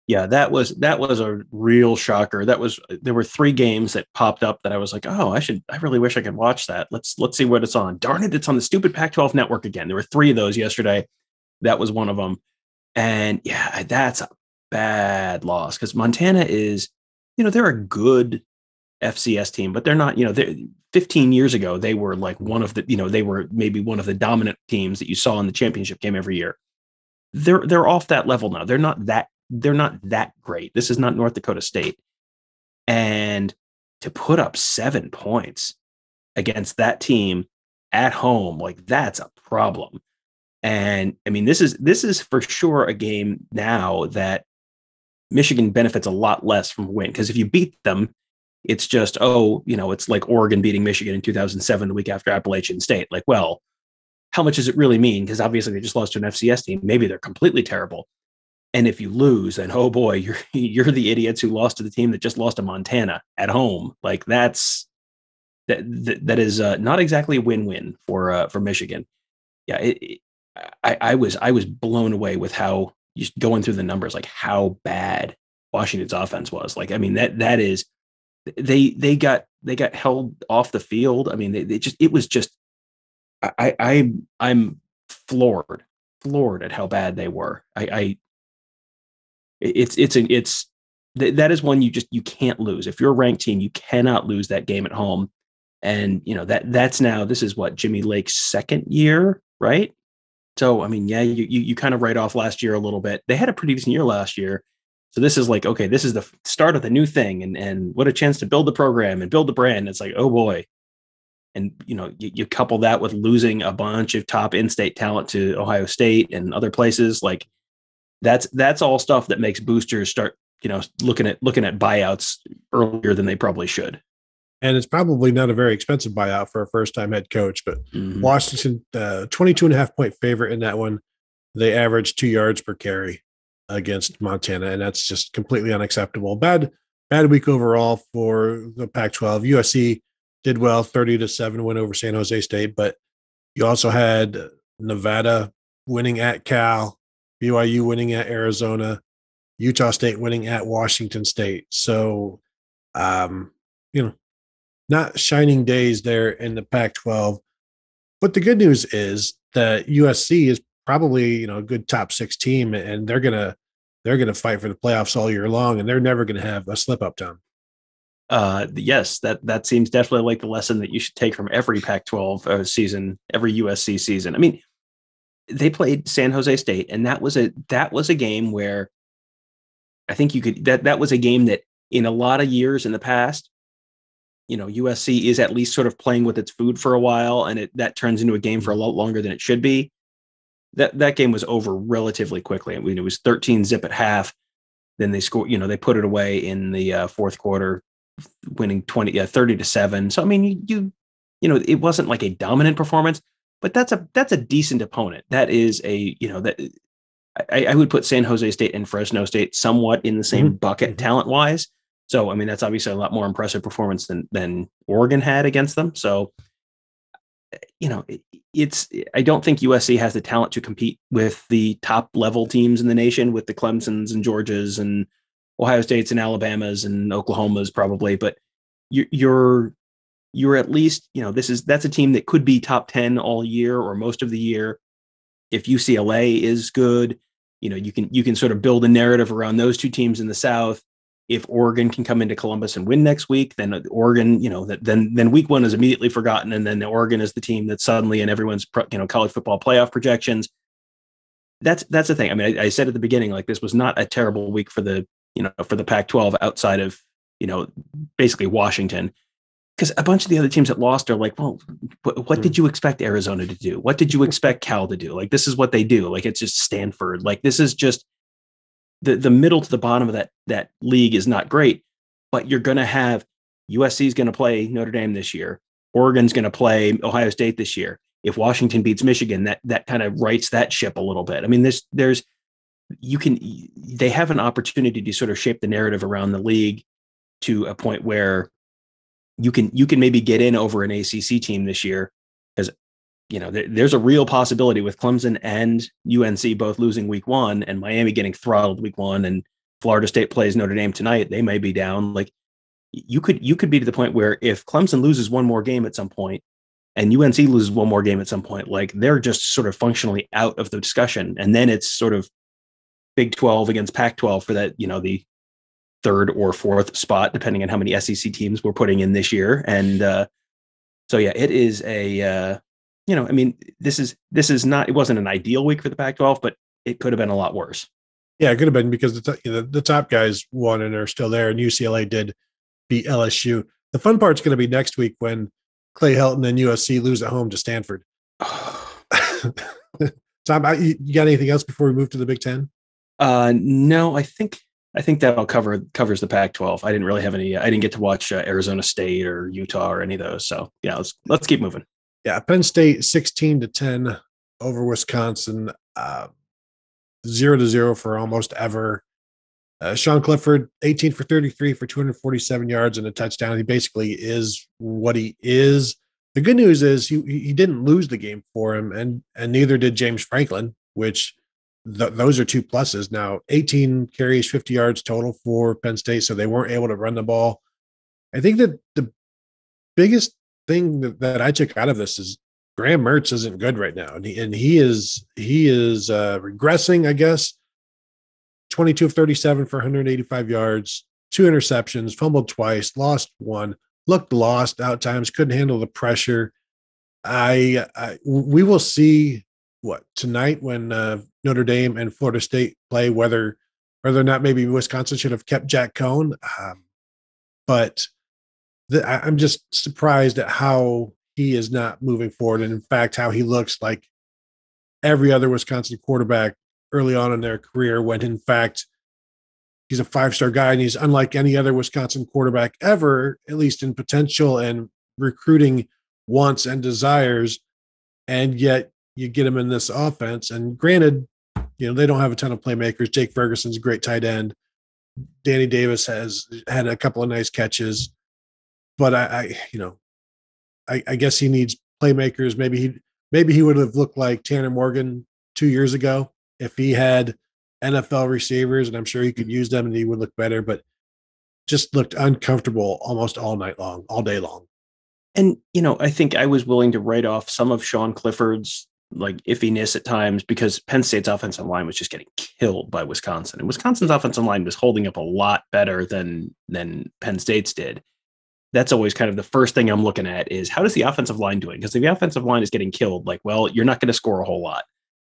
yeah, that was that was a real shocker. That was there were three games that popped up that I was like, oh, I should, I really wish I could watch that. Let's let's see what it's on. Darn it, it's on the stupid Pac-12 network again. There were three of those yesterday. That was one of them, and yeah, that's a bad loss because Montana is, you know, they're a good FCS team, but they're not, you know, they're 15 years ago, they were like one of the, you know, they were maybe one of the dominant teams that you saw in the championship game every year. They're they're off that level now. They're not that they're not that great. This is not North Dakota State. And to put up seven points against that team at home, like that's a problem. And I mean, this is this is for sure a game now that Michigan benefits a lot less from a win because if you beat them, it's just oh, you know, it's like Oregon beating Michigan in 2007, the week after Appalachian State. Like, well, how much does it really mean? Because obviously they just lost to an FCS team. Maybe they're completely terrible. And if you lose, then oh boy, you're you're the idiots who lost to the team that just lost to Montana at home. Like that's that that, that is uh, not exactly a win-win for uh, for Michigan. Yeah, it, it, I, I was I was blown away with how just going through the numbers, like how bad Washington's offense was. Like I mean that that is they they got they got held off the field. I mean they, they just it was just I I I'm floored floored at how bad they were. I, I it's it's an it's that is one you just you can't lose. If you're a ranked team, you cannot lose that game at home. And you know that that's now this is what Jimmy Lake's second year, right? So I mean, yeah, you you, you kind of write off last year a little bit. They had a pretty decent year last year. So this is like, okay, this is the start of the new thing, and and what a chance to build the program and build the brand. It's like, oh boy, and you know, you, you couple that with losing a bunch of top in-state talent to Ohio State and other places, like that's that's all stuff that makes boosters start you know looking at looking at buyouts earlier than they probably should and it's probably not a very expensive buyout for a first time head coach but mm-hmm. washington uh, 22 and a half point favorite in that one they average two yards per carry against montana and that's just completely unacceptable bad bad week overall for the Pac 12. USC did well, 30 to 7 win over San Jose State, but you also had Nevada winning at Cal, BYU winning at Arizona, Utah State winning at Washington State. So, um, you know, not shining days there in the Pac 12. But the good news is that USC is probably, you know, a good top six team and they're going to, they're going to fight for the playoffs all year long and they're never going to have a slip up time. Uh, yes, that that seems definitely like the lesson that you should take from every Pac-12 uh, season, every USC season. I mean, they played San Jose State, and that was a that was a game where I think you could that that was a game that in a lot of years in the past, you know, USC is at least sort of playing with its food for a while, and it that turns into a game for a lot longer than it should be. That that game was over relatively quickly. I mean, it was 13 zip at half. Then they scored, you know, they put it away in the uh, fourth quarter, winning 20, yeah, 30 to seven. So I mean, you, you you know, it wasn't like a dominant performance, but that's a that's a decent opponent. That is a you know that I, I would put San Jose State and Fresno State somewhat in the same mm-hmm. bucket mm-hmm. talent wise. So I mean that's obviously a lot more impressive performance than than Oregon had against them. So you know it, it's I don't think USC has the talent to compete with the top level teams in the nation with the Clemson's and Georgias and Ohio States and Alabamas and Oklahomas probably, but you're you're at least, you know, this is that's a team that could be top 10 all year or most of the year. If UCLA is good, you know, you can you can sort of build a narrative around those two teams in the South. If Oregon can come into Columbus and win next week, then Oregon, you know, that then then week one is immediately forgotten, and then Oregon is the team that's suddenly in everyone's you know college football playoff projections. That's that's the thing. I mean, I, I said at the beginning, like this was not a terrible week for the you know for the Pac-12 outside of you know basically Washington because a bunch of the other teams that lost are like, well, what, what, did hmm. you expect Arizona to do? What did you expect Cal to do? Like, this is what they do. Like, it's just Stanford. Like, this is just the the middle to the bottom of that that league is not great. But you're going to have USC is going to play Notre Dame this year. Oregon's going to play Ohio State this year. If Washington beats Michigan, that that kind of rights that ship a little bit. I mean, this there's you can they have an opportunity to sort of shape the narrative around the league to a point where you can you can maybe get in over an ACC team this year you know there, there's a real possibility with Clemson and UNC both losing week one and Miami getting throttled week one and Florida State plays Notre Dame tonight they may be down like you could you could be to the point where if Clemson loses one more game at some point and UNC loses one more game at some point like they're just sort of functionally out of the discussion and then it's sort of Big 12 against Pac 12 for that you know the third or fourth spot, depending on how many SEC teams we're putting in this year. And uh, so, yeah, it is a, uh, you know, I mean, this is this is not. It wasn't an ideal week for the Pac-12, but it could have been a lot worse. Yeah, it could have been because the, you know, the top guys won and are still there, and UCLA did beat LSU. The fun part's going to be next week when Clay Helton and USC lose at home to Stanford. Tom, you got anything else before we move to the Big Ten? Uh, no, I think I think that'll cover covers the Pac-12. I didn't really have any. I didn't get to watch uh, Arizona State or Utah or any of those. So yeah, let's let's keep moving. Yeah, Penn State sixteen to ten over Wisconsin, uh, zero to zero for almost ever. Uh, Sean Clifford, 18 for 33 for 247 yards and a touchdown. He basically is what he is. The good news is he he didn't lose the game for him, and and neither did James Franklin, which th- those are two pluses. Now, 18 carries, 50 yards total for Penn State, so they weren't able to run the ball. I think that the biggest thing that, that I took out of this is Graham Mertz isn't good right now, and he, and he is he is uh, regressing, I guess. 22 of 37 for 185 yards, two interceptions, fumbled twice, lost one, looked lost out times, couldn't handle the pressure. I, I we will see what tonight when uh, Notre Dame and Florida State play, whether whether or not maybe Wisconsin should have kept Jack Coan. Um, but the, I'm just surprised at how he is not moving forward, and in fact, how he looks like every other Wisconsin quarterback early on in their career, when in fact he's a five star guy and he's unlike any other Wisconsin quarterback ever, at least in potential and recruiting wants and desires. And yet you get him in this offense. And granted, you know, they don't have a ton of playmakers. Jake Ferguson's a great tight end, Danny Davis has had a couple of nice catches, but I, I you know, I, I, guess he needs playmakers. Maybe he maybe he would have looked like Tanner Morgan two years ago if he had NFL receivers, and I'm sure he could use them and he would look better. But just looked uncomfortable almost all night long, all day long. And you know, I think I was willing to write off some of Sean Clifford's like iffiness at times because Penn State's offensive line was just getting killed by Wisconsin. And Wisconsin's offensive line was holding up a lot better than than Penn State's did. That's always kind of the first thing I'm looking at is how does the offensive line doing? Because if the offensive line is getting killed, like, well, you're not going to score a whole lot.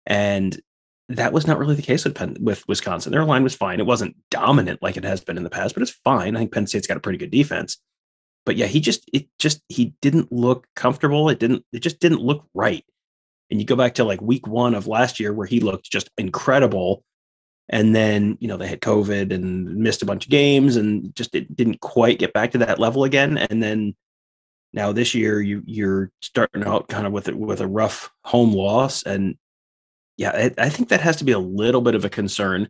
And that was not really the case with Penn, with Wisconsin. Their line was fine. It wasn't dominant like it has been in the past, but it's fine. I think Penn State's got a pretty good defense. But yeah, he just it just he didn't look comfortable. It didn't it just didn't look right. And you go back to like week one of last year where he looked just incredible. And then, you know, they had COVID and missed a bunch of games and just it didn't quite get back to that level again. And then now this year you you're starting out kind of with it with a rough home loss. And yeah, I, I think that has to be a little bit of a concern.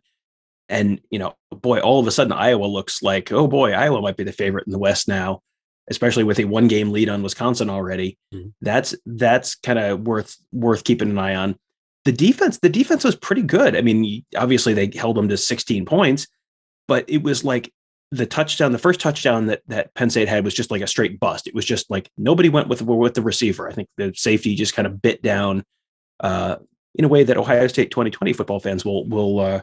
And, you know, boy, all of a sudden Iowa looks like, oh boy, Iowa might be the favorite in the West now especially with a one game lead on Wisconsin already. Mm-hmm. That's that's kind of worth worth keeping an eye on. The defense, the defense was pretty good. I mean, obviously they held them to 16 points, but it was like the touchdown, the first touchdown that that Penn State had was just like a straight bust. It was just like nobody went with with the receiver. I think the safety just kind of bit down uh, in a way that Ohio State 2020 football fans will will uh,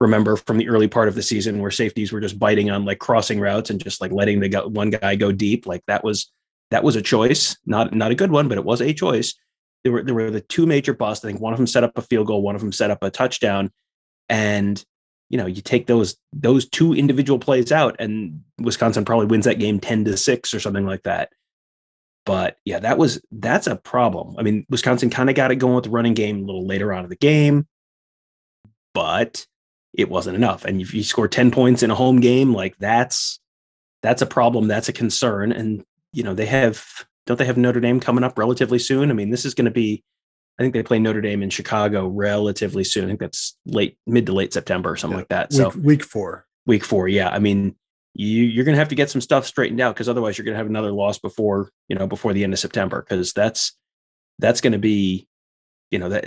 remember from the early part of the season where safeties were just biting on like crossing routes and just like letting the go- one guy go deep. Like that was that was a choice, not not a good one, but it was a choice. There were there were the two major busts. I think one of them set up a field goal, one of them set up a touchdown, and you know you take those those two individual plays out, and Wisconsin probably wins that game ten to six or something like that. But yeah, that was that's a problem. I mean, Wisconsin kind of got it going with the running game a little later on in the game, but it wasn't enough. And if you score 10 points in a home game, like that's that's a problem. That's a concern. And you know, they have don't they have Notre Dame coming up relatively soon? I mean, this is going to be I think they play Notre Dame in Chicago relatively soon. I think that's late mid to late September or something yeah, like that. Week, so week four. Week four, yeah. I mean, you you're gonna have to get some stuff straightened out because otherwise you're gonna have another loss before, you know, before the end of September. Because that's that's gonna be, you know, that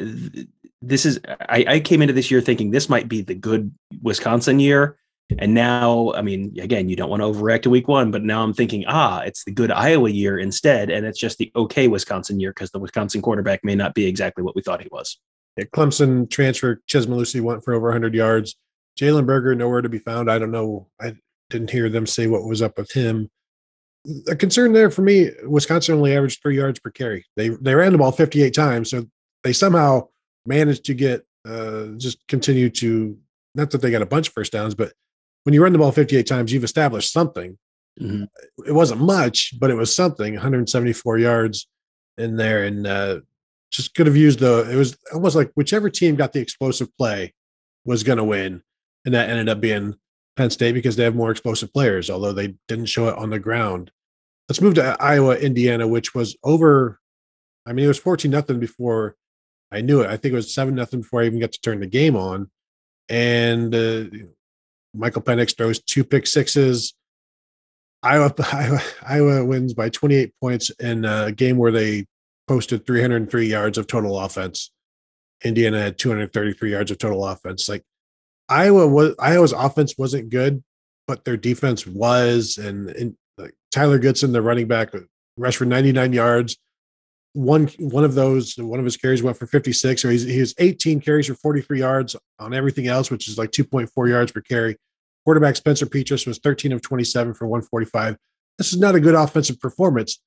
this is I, I came into this year thinking this might be the good Wisconsin year. And now, I mean, again, you don't want to overreact to week one, but now I'm thinking, ah, it's the good Iowa year instead. And it's just the okay Wisconsin year because the Wisconsin quarterback may not be exactly what we thought he was. Yeah, Clemson transfer Chez Mellusi went for over 100 yards. Jalen Berger, nowhere to be found. I don't know. I didn't hear them say what was up with him. A concern there for me, Wisconsin only averaged three yards per carry. They they ran the ball 58 times, so they somehow managed to get uh, just continue to not that they got a bunch of first downs, but when you run the ball 58 times, you've established something. Mm-hmm. It wasn't much, but it was something 174 yards in there. And uh, just could have used the, it was almost like whichever team got the explosive play was going to win. And that ended up being Penn State because they have more explosive players, although they didn't show it on the ground. Let's move to Iowa, Indiana, which was over. I mean, it was 14 nothing before I knew it. I think it was seven nothing before I even got to turn the game on. And uh, Michael Penix throws two pick sixes. Iowa, Iowa, Iowa wins by 28 points in a game where they posted 303 yards of total offense. Indiana had 233 yards of total offense. Like Iowa was Iowa's offense wasn't good, but their defense was. And, and like Tyler Goodson, the running back, rushed for 99 yards one one of those one of his carries went for 56 or he's, he was 18 carries for 43 yards on everything else which is like 2.4 yards per carry. Quarterback spencer petras was 13 of 27 for 145 this is not a good offensive performance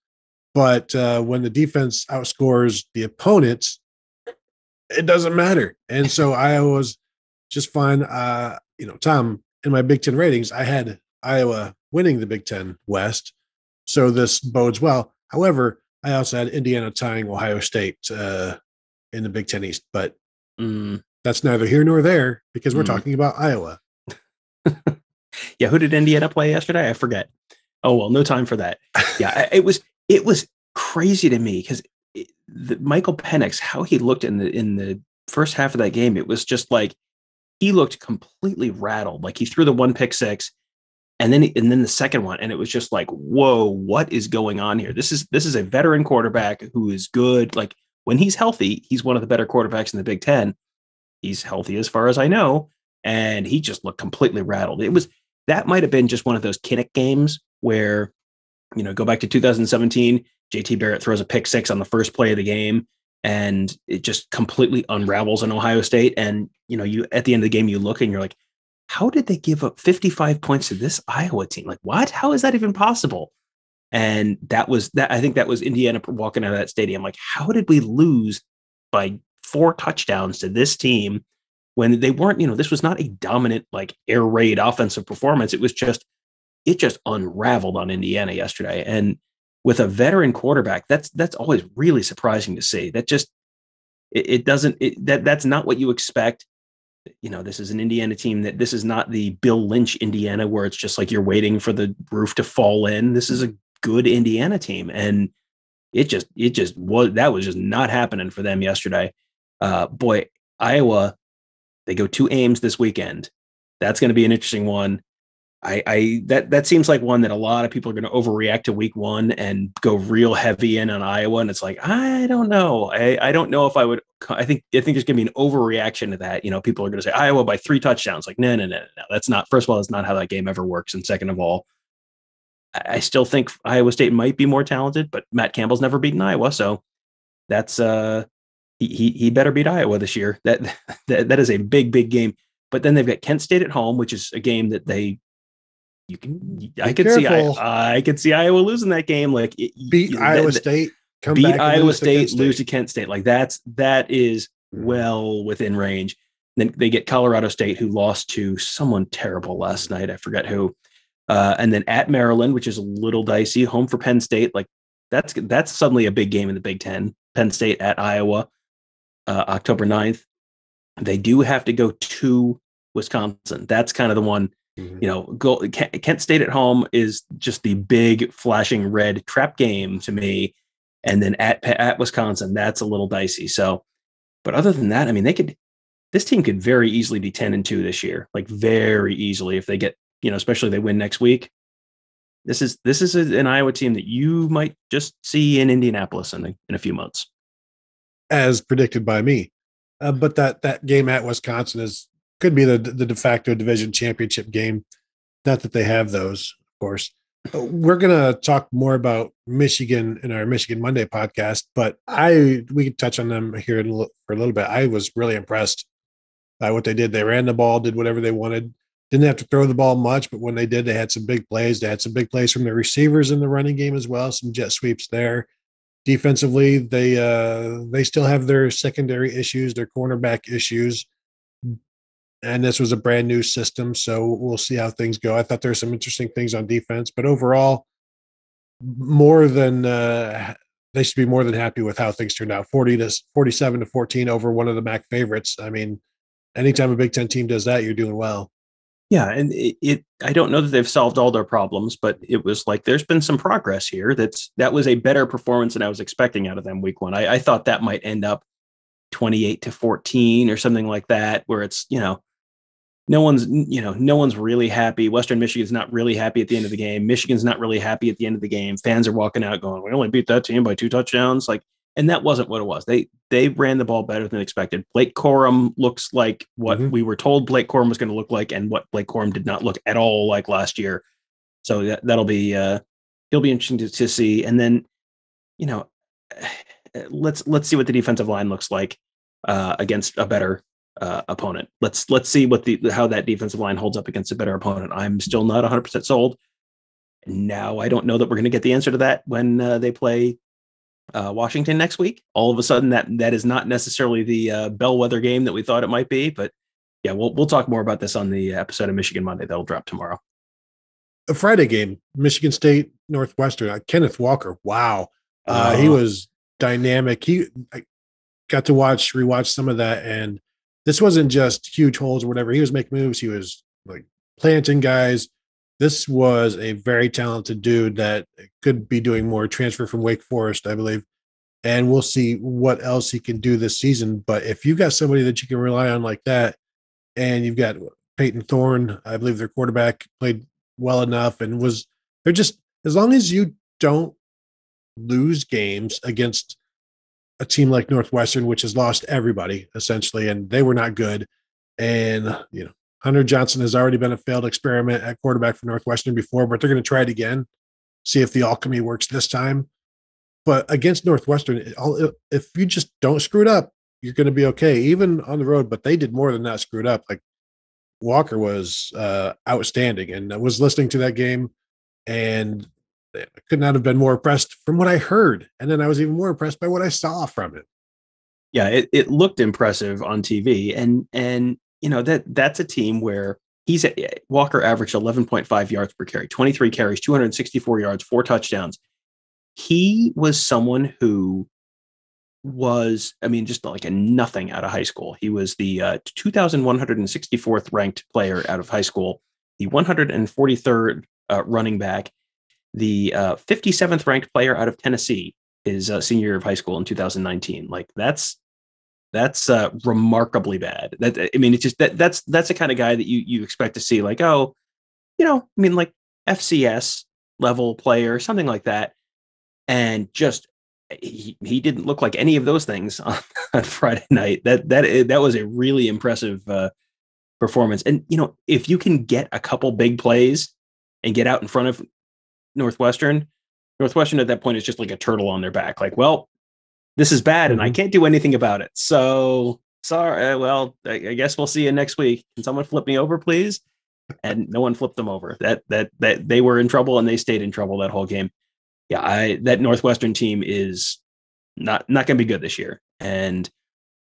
but uh, when the defense outscores the opponents it doesn't matter. And so iowa was just fine. Uh, you know tom in my big ten ratings i had iowa winning the big ten west so this bodes well. However I also had Indiana tying Ohio State uh, in the Big Ten East, but mm. that's neither here nor there because we're mm. talking about Iowa. yeah, who did Indiana play yesterday? I forget. Oh well, no time for that. Yeah, it was it was crazy to me because Michael Penix, how he looked in the in the first half of that game, it was just like he looked completely rattled. Like he threw the one pick six, and then and then the second one, and it was just like, whoa, what is going on here? This is this is a veteran quarterback who is good. Like when he's healthy, he's one of the better quarterbacks in the Big Ten. He's healthy as far as I know, and he just looked completely rattled. It was that might have been just one of those Kinnick games where, you know, go back to 2017, JT Barrett throws a pick six on the first play of the game and it just completely unravels in Ohio State. And, you know, you at the end of the game, you look and you're like, how did they give up 55 points to this Iowa team? Like, what? How is that even possible? And that was that. I think that was Indiana walking out of that stadium. Like, how did we lose by four touchdowns to this team when they weren't, you know, this was not a dominant, like air raid offensive performance. It was just, it just unraveled on Indiana yesterday. And with a veteran quarterback, that's that's always really surprising to see. That just it, it doesn't it, that that's not what you expect. You know, this is an Indiana team that this is not the Bill Lynch Indiana where it's just like you're waiting for the roof to fall in. This is a good Indiana team, and it just it just was that was just not happening for them yesterday. Uh, boy, Iowa, they go to Ames this weekend. That's going to be an interesting one. I, I that that seems like one that a lot of people are going to overreact to week one and go real heavy in on Iowa, and it's like I don't know, I, I don't know if I would. I think I think there's going to be an overreaction to that. You know, people are going to say Iowa by three touchdowns. Like no, no, no, no, that's not. First of all, that's not how that game ever works, and second of all, I, still think Iowa State might be more talented, but Matt Campbell's never beaten Iowa, so that's uh he he, he better beat Iowa this year. That, that that is a big big game. But then they've got Kent State at home, which is a game that they you can Be I could see I, I could see Iowa losing that game. Like it, beat Iowa that, State, come beat Iowa State, State, lose to Kent State. Like that's that is mm-hmm. well within range. Then they get Colorado State, who lost to someone terrible last night. I forget who. Uh, and then at Maryland, which is a little dicey. Home for Penn State. Like that's that's suddenly a big game in the Big Ten. Penn State at Iowa, uh, October 9th. They do have to go to Wisconsin. That's kind of the one Mm-hmm. You know, go, Kent State at home is just the big flashing red trap game to me, and then at at Wisconsin, that's a little dicey. So, but other than that, I mean, they could. This team could very easily be ten and two this year, like very easily if they get you know, especially they win next week. This is this is an Iowa team that you might just see in Indianapolis in a, in a few months, as predicted by me. Uh, but that that game at Wisconsin is could be the the de facto division championship game. Not that they have those, of course. We're gonna talk more about Michigan in our Michigan Monday podcast, but I we can touch on them here for a little bit. I was really impressed by what they did. They ran the ball, did whatever they wanted. Didn't have to throw the ball much, but when they did, they had some big plays. They had some big plays from the receivers in the running game as well. Some jet sweeps there. Defensively, they uh, they still have their secondary issues, their cornerback issues and this was a brand new system so we'll see how things go. I thought there were some interesting things on defense but overall more than uh, they should be more than happy with how things turned out. 40 to 47 to 14 over one of the mac favorites. I mean anytime a big 10 team does that you're doing well. Yeah and it, it i don't know that they've solved all their problems but it was like there's been some progress here that's that was a better performance than i was expecting out of them week one. I, I thought that might end up 28 to 14 or something like that where it's you know no one's you know no one's really happy. Western michigan's not really happy at the end of the game. Michigan's not really happy at the end of the game. Fans are walking out going we only beat that team by two touchdowns. Like and that wasn't what it was. They they ran the ball better than expected. Blake corum looks like what mm-hmm. we were told blake corum was going to look like and what blake corum did not look at all like last year. So that, that'll be uh it'll be interesting to, to see. And then you know let's let's see what the defensive line looks like uh, against a better uh, opponent. Let's let's see what the how that defensive line holds up against a better opponent. I'm still not 100 percent sold. Now I don't know that we're going to get the answer to that when uh, they play uh, Washington next week. All of a sudden, that that is not necessarily the uh, bellwether game that we thought it might be. But yeah, we'll we'll talk more about this on the episode of Michigan Monday that'll drop tomorrow. A Friday game, Michigan State Northwestern. Uh, Kenneth Walker, wow, uh, he uh-huh. was dynamic. He I got to watch rewatch some of that and this wasn't just huge holes or whatever. He was making moves. He was like planting guys. This was a very talented dude that could be doing more transfer from Wake Forest, I believe. And we'll see what else he can do this season. But if you've got somebody that you can rely on like that, and you've got Payton Thorne. I believe their quarterback played well enough and was they're just as long as you don't lose games against a team like Northwestern, which has lost everybody essentially, and they were not good. And you know, Hunter Johnson has already been a failed experiment at quarterback for Northwestern before, but they're going to try it again, see if the alchemy works this time. But against Northwestern, if you just don't screw it up, you're going to be okay, even on the road. But they did more than that screwed up. Like Walker was uh, outstanding, and I was listening to that game, and I could not have been more impressed from what I heard, and then I was even more impressed by what I saw from it. Yeah, it, it looked impressive on TV, and and you know that that's a team where he's at, Walker averaged 11.5 yards per carry, 23 carries, 264 yards, four touchdowns. He was someone who was, I mean, just like a nothing out of high school. He was the uh, 2,164th ranked player out of high school, the 143rd uh, running back, the uh, 57th ranked player out of Tennessee, his uh, senior year of high school in 2019. Like that's that's uh, remarkably bad. That I mean, it's just that that's that's the kind of guy that you you expect to see. Like, oh, you know, I mean, like FCS level player, something like that, and just he, he didn't look like any of those things on, on Friday night. That that that was a really impressive uh, performance. And you know, if you can get a couple big plays and get out in front of Northwestern, Northwestern at that point is just like a turtle on their back. Like, well, this is bad, and I mm-hmm. can't do anything about it. So sorry. Uh, well, I, I guess we'll see you next week. Can someone flip me over, please? And no one flipped them over. That that that they were in trouble and they stayed in trouble that whole game yeah, I that Northwestern team is not not going to be good this year, and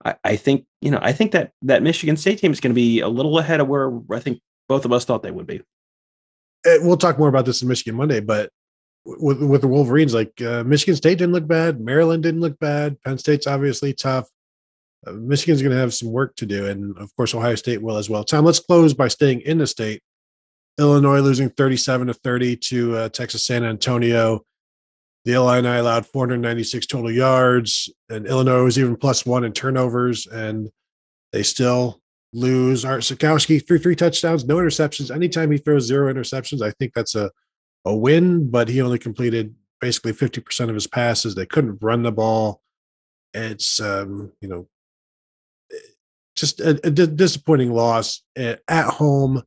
I, I think you know I think that that Michigan State team is going to be a little ahead of where I think both of us thought they would be. Eh, we'll talk more about this in Michigan Monday, but with with the Wolverines, like uh, Michigan State didn't look bad, Maryland didn't look bad, Penn State's obviously tough. Uh, Michigan's going to have some work to do, and of course Ohio State will as well. Tom, let's close by staying in the state. Illinois losing 37 to 30 to uh, Texas San Antonio. The Illini allowed 496 total yards, and Illinois was even plus one in turnovers, and they still lose. Art Sitkowski threw three touchdowns, no interceptions. Anytime he throws zero interceptions, I think that's a, a win, but he only completed basically 50% of his passes. They couldn't run the ball. It's, um, you know, just a, disappointing loss eh, at home.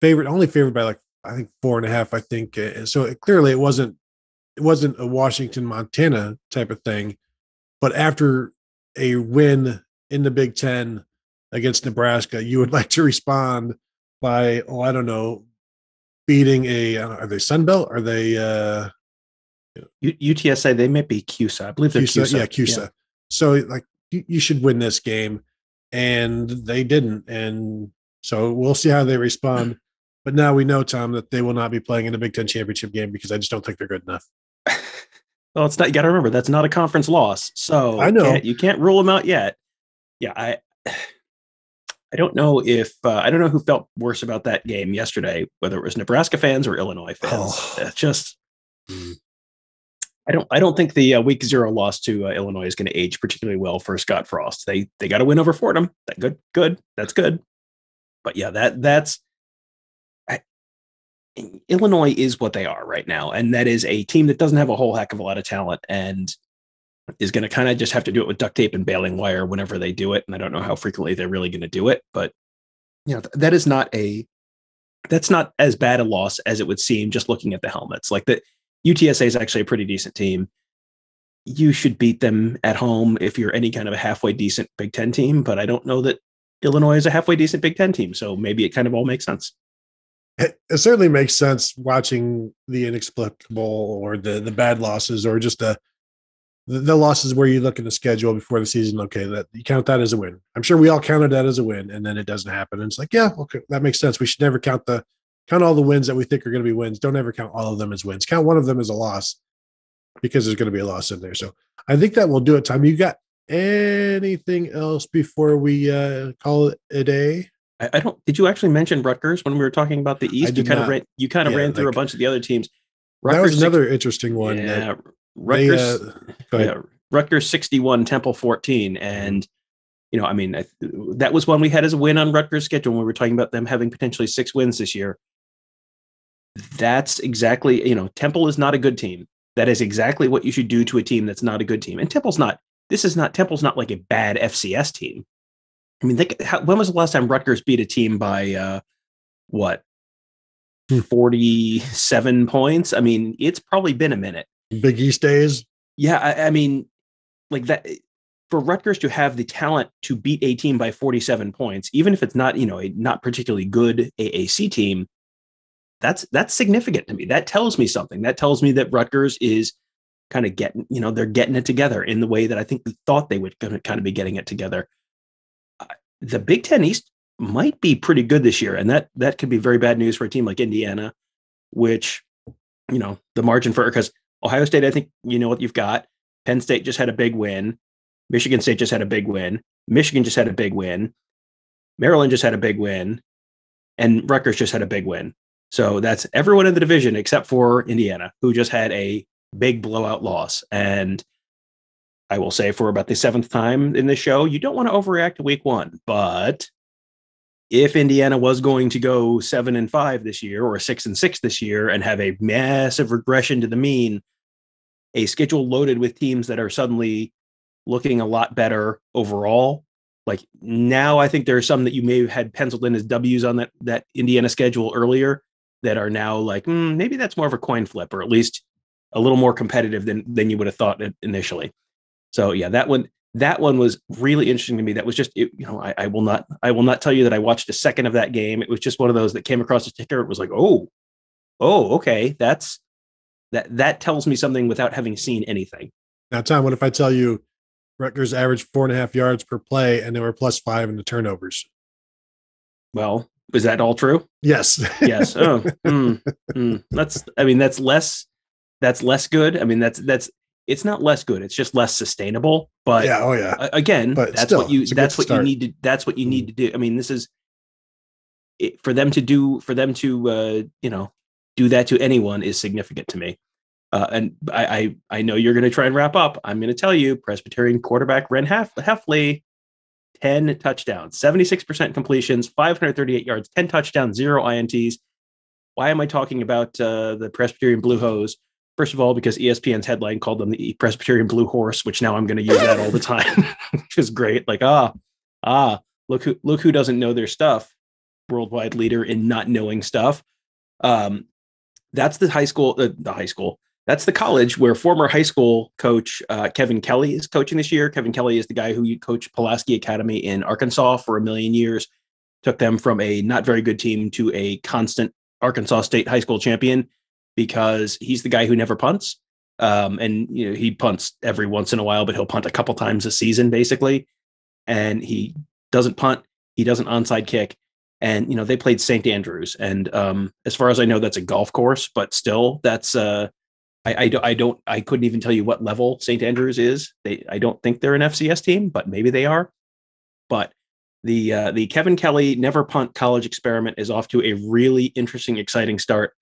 Favorite, only favored by like, I think four and a half, I think. And So it, clearly it wasn't it wasn't a Washington, Montana type of thing. But after a win in the Big Ten against Nebraska, you would like to respond by, oh, I don't know, beating a, are they Sunbelt? Are they, uh, UTSA, they may be CUSA. I believe they're CUSA. CUSA. Yeah, CUSA. Yeah. So, like, you, you should win this game. And they didn't. And so we'll see how they respond. But now we know, Tom, that they will not be playing in the Big Ten championship game because I just don't think they're good enough. well, it's not. You got to remember that's not a conference loss, so I know can't, you can't rule them out yet. Yeah, I. I don't know if uh, I don't know who felt worse about that game yesterday, whether it was Nebraska fans or Illinois fans. Oh. Just, mm. I don't I don't think the uh, week zero loss to uh, Illinois is going to age particularly well for Scott Frost. They they got to win over Fordham. That good, good, that's good. But yeah, that that's Illinois is what they are right now, and that is a team that doesn't have a whole heck of a lot of talent and is going to kind of just have to do it with duct tape and baling wire whenever they do it. And I don't know how frequently they're really going to do it, but you know that is not a that's not as bad a loss as it would seem just looking at the helmets. Like the UTSA is actually a pretty decent team. You should beat them at home if you're any kind of a halfway decent Big Ten team, but I don't know that Illinois is a halfway decent Big Ten team. So maybe it kind of all makes sense it, certainly makes sense watching the inexplicable or the the bad losses or just the, the the losses where you look at the schedule before the season. Okay, that you count that as a win. I'm sure we all counted that as a win, and then it doesn't happen. And it's like, yeah, okay, that makes sense. We should never count the count all the wins that we think are going to be wins. Don't ever count all of them as wins. Count one of them as a loss because there's going to be a loss in there. So I think that will do it. Time you got anything else before we uh, call it a day? I, I, don't. Did you actually mention Rutgers when we were talking about the East? You kind not. of ran. You kind of yeah, ran through like, a bunch of the other teams. Rutgers that was another six, interesting one. Yeah, Rutgers. They, uh, yeah, Rutgers sixty-one, Temple fourteen, and you know, I mean, I, that was one we had as a win on Rutgers' schedule when we were talking about them having potentially six wins this year. That's exactly, you know, Temple is not a good team. That is exactly what you should do to a team that's not a good team. And Temple's not, this is not, Temple's not like a bad FCS team. I mean, think, how, when was the last time Rutgers beat a team by uh, what, Hmm. 47 points? I mean, it's probably been a minute. Big East days. Yeah, I, I mean, like that for Rutgers to have the talent to beat a team by 47 points, even if it's not, you know, a not particularly good AAC team, that's that's significant to me. That tells me something. That tells me that Rutgers is kind of getting, you know, they're getting it together in the way that I think we thought they would kind of be getting it together. The Big Ten East might be pretty good this year, and that that could be very bad news for a team like Indiana, which, you know, the margin for because Ohio State, I think you know what you've got. Penn State just had a big win. Michigan State just had a big win. Michigan just had a big win. Maryland just had a big win. And Rutgers just had a big win. So that's everyone in the division except for Indiana, who just had a big blowout loss. And I will say for about the seventh time in this show, you don't want to overreact to week one. But if Indiana was going to go seven and five this year or six and six this year and have a massive regression to the mean, a schedule loaded with teams that are suddenly looking a lot better overall. Like now, I think there are some that you may have had penciled in as W's on that that Indiana schedule earlier that are now like mm, maybe that's more of a coin flip, or at least a little more competitive than than you would have thought initially. So yeah, that one that one was really interesting to me. That was just it, you know I, I will not I will not tell you that I watched a second of that game. It was just one of those that came across the ticker. It was like oh oh okay that's that that tells me something without having seen anything. Now, Tom, what if I tell you Rutgers averaged four and a half yards per play and they were plus five in the turnovers? Well, is that all true? Yes. yes. Oh, mm, mm. that's. I mean, that's less. That's less good. I mean, that's that's. It's not less good. It's just less sustainable. But yeah. Oh yeah. Again, But that's still, what you that's what you need to. That's what you need to do. I mean, this is it, for them to do. For them to, uh, you know, do that to anyone is significant to me. Uh, and I, I, I know you're going to try and wrap up. I'm going to tell you, Presbyterian quarterback Ren Hef- Hefley, 10 touchdowns, 76% completions, 538 yards, 10 touchdowns, zero INTs. Why am I talking about uh, the Presbyterian Blue Hose? First of all, because ESPN's headline called them the Presbyterian Blue Horse, which now I'm going to use that all the time, which is great. Like, ah, ah, look who look who doesn't know their stuff. Worldwide leader in not knowing stuff. Um, that's the high school, uh, the high school. That's the college where former high school coach uh, Kevin Kelley is coaching this year. Kevin Kelley is the guy who coached Pulaski Academy in Arkansas for a million years, took them from a not very good team to a constant Arkansas State high school champion because he's the guy who never punts. Um, and you know he punts every once in a while, but he'll punt a couple times a season basically. And he doesn't punt. He doesn't onside kick. And you know they played St. Andrews, and um, as far as I know, that's a golf course. But still, that's uh, I, I, don't, I don't, I couldn't even tell you what level St. Andrews is. They, I don't think they're an FCS team, but maybe they are. But the uh, the Kevin Kelley never punt college experiment is off to a really interesting, exciting start.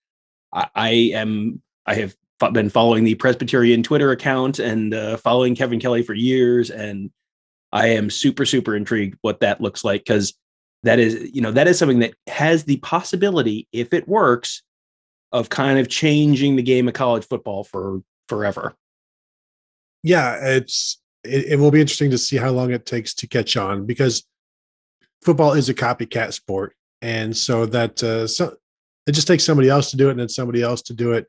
I, I am, I have been following the Presbyterian Twitter account and uh, following Kevin Kelley for years, and I am super, super intrigued what that looks like because that is, you know, that is something that has the possibility, if it works, of kind of changing the game of college football for forever. yeah, it's it, it will be interesting to see how long it takes to catch on because football is a copycat sport, and so that uh, so it just takes somebody else to do it and then somebody else to do it.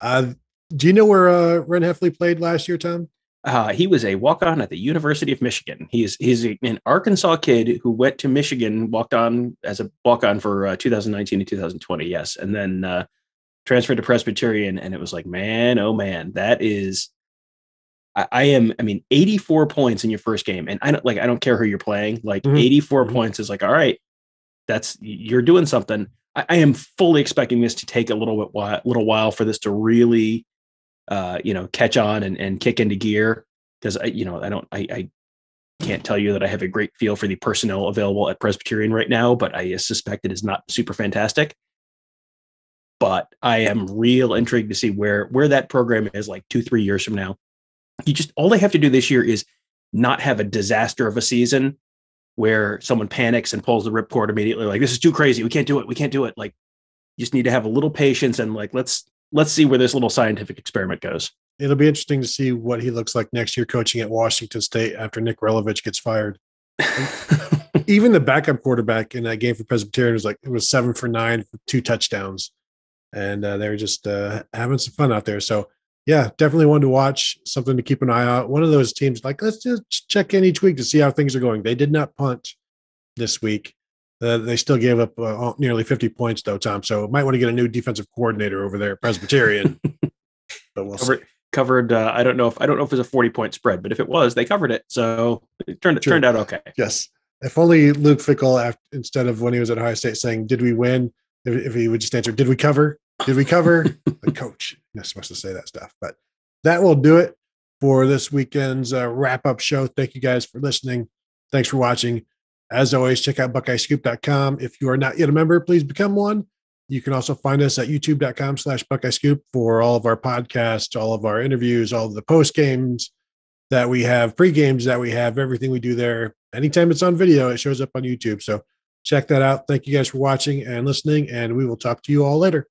Uh, do you know where uh, Ren Hefley played last year, Tom? Uh, he was a walk-on at the University of Michigan. He's he's an Arkansas kid who went to Michigan, walked on as a walk-on for uh, 2019 to 2020. Yes, and then uh, transferred to Presbyterian, and it was like, man, oh man, that is. I, I am. I mean, 84 points in your first game, and I don't like. I don't care who you're playing. Like Mhm. 84 Mhm. points is like, all right, that's you're doing something. I, am fully expecting this to take a little bit while, little while for this to really uh, you know, catch on and, and kick into gear. Because I, you know, I don't, I, I can't tell you that I have a great feel for the personnel available at Presbyterian right now, but I suspect it is not super fantastic. But I am real intrigued to see where where that program is like two, three years from now. You just all they have to do this year is not have a disaster of a season where someone panics and pulls the ripcord immediately, like this is too crazy. We can't do it. We can't do it. Like you just need to have a little patience and like let's let's see where this little scientific experiment goes. It'll be interesting to see what he looks like next year coaching at Washington State after Nick Rolovich gets fired. Even the backup quarterback in that game for Presbyterian was like it was seven for nine for two touchdowns, and uh, they were just uh, having some fun out there. So yeah, definitely one to watch, something to keep an eye out. One of those teams, like let's just check in each week to see how things are going. They did not punt this week. Uh, they still gave up uh, nearly 50 points, though, Tom. So might want to get a new defensive coordinator over there, Presbyterian. but we'll covered, covered uh, I don't know if I don't know if it was a 40 point spread, but if it was, they covered it. So it turned it turned out okay. Yes. If only Luke Fickell, after, instead of when he was at Ohio State saying, "Did we win?" If, if he would just answer, "Did we cover?" Did we cover? the coach, you're supposed to say that stuff. But that will do it for this weekend's uh, wrap up show. Thank you guys for listening. Thanks for watching. As always, check out BuckeyeScoop.com. If you are not yet a member, please become one. You can also find us at youtube.com slash Buckeye Scoop for all of our podcasts, all of our interviews, all of the post games that we have, pre games that we have, everything we do there. Anytime it's on video, it shows up on YouTube. So check that out. Thank you guys for watching and listening, and we will talk to you all later.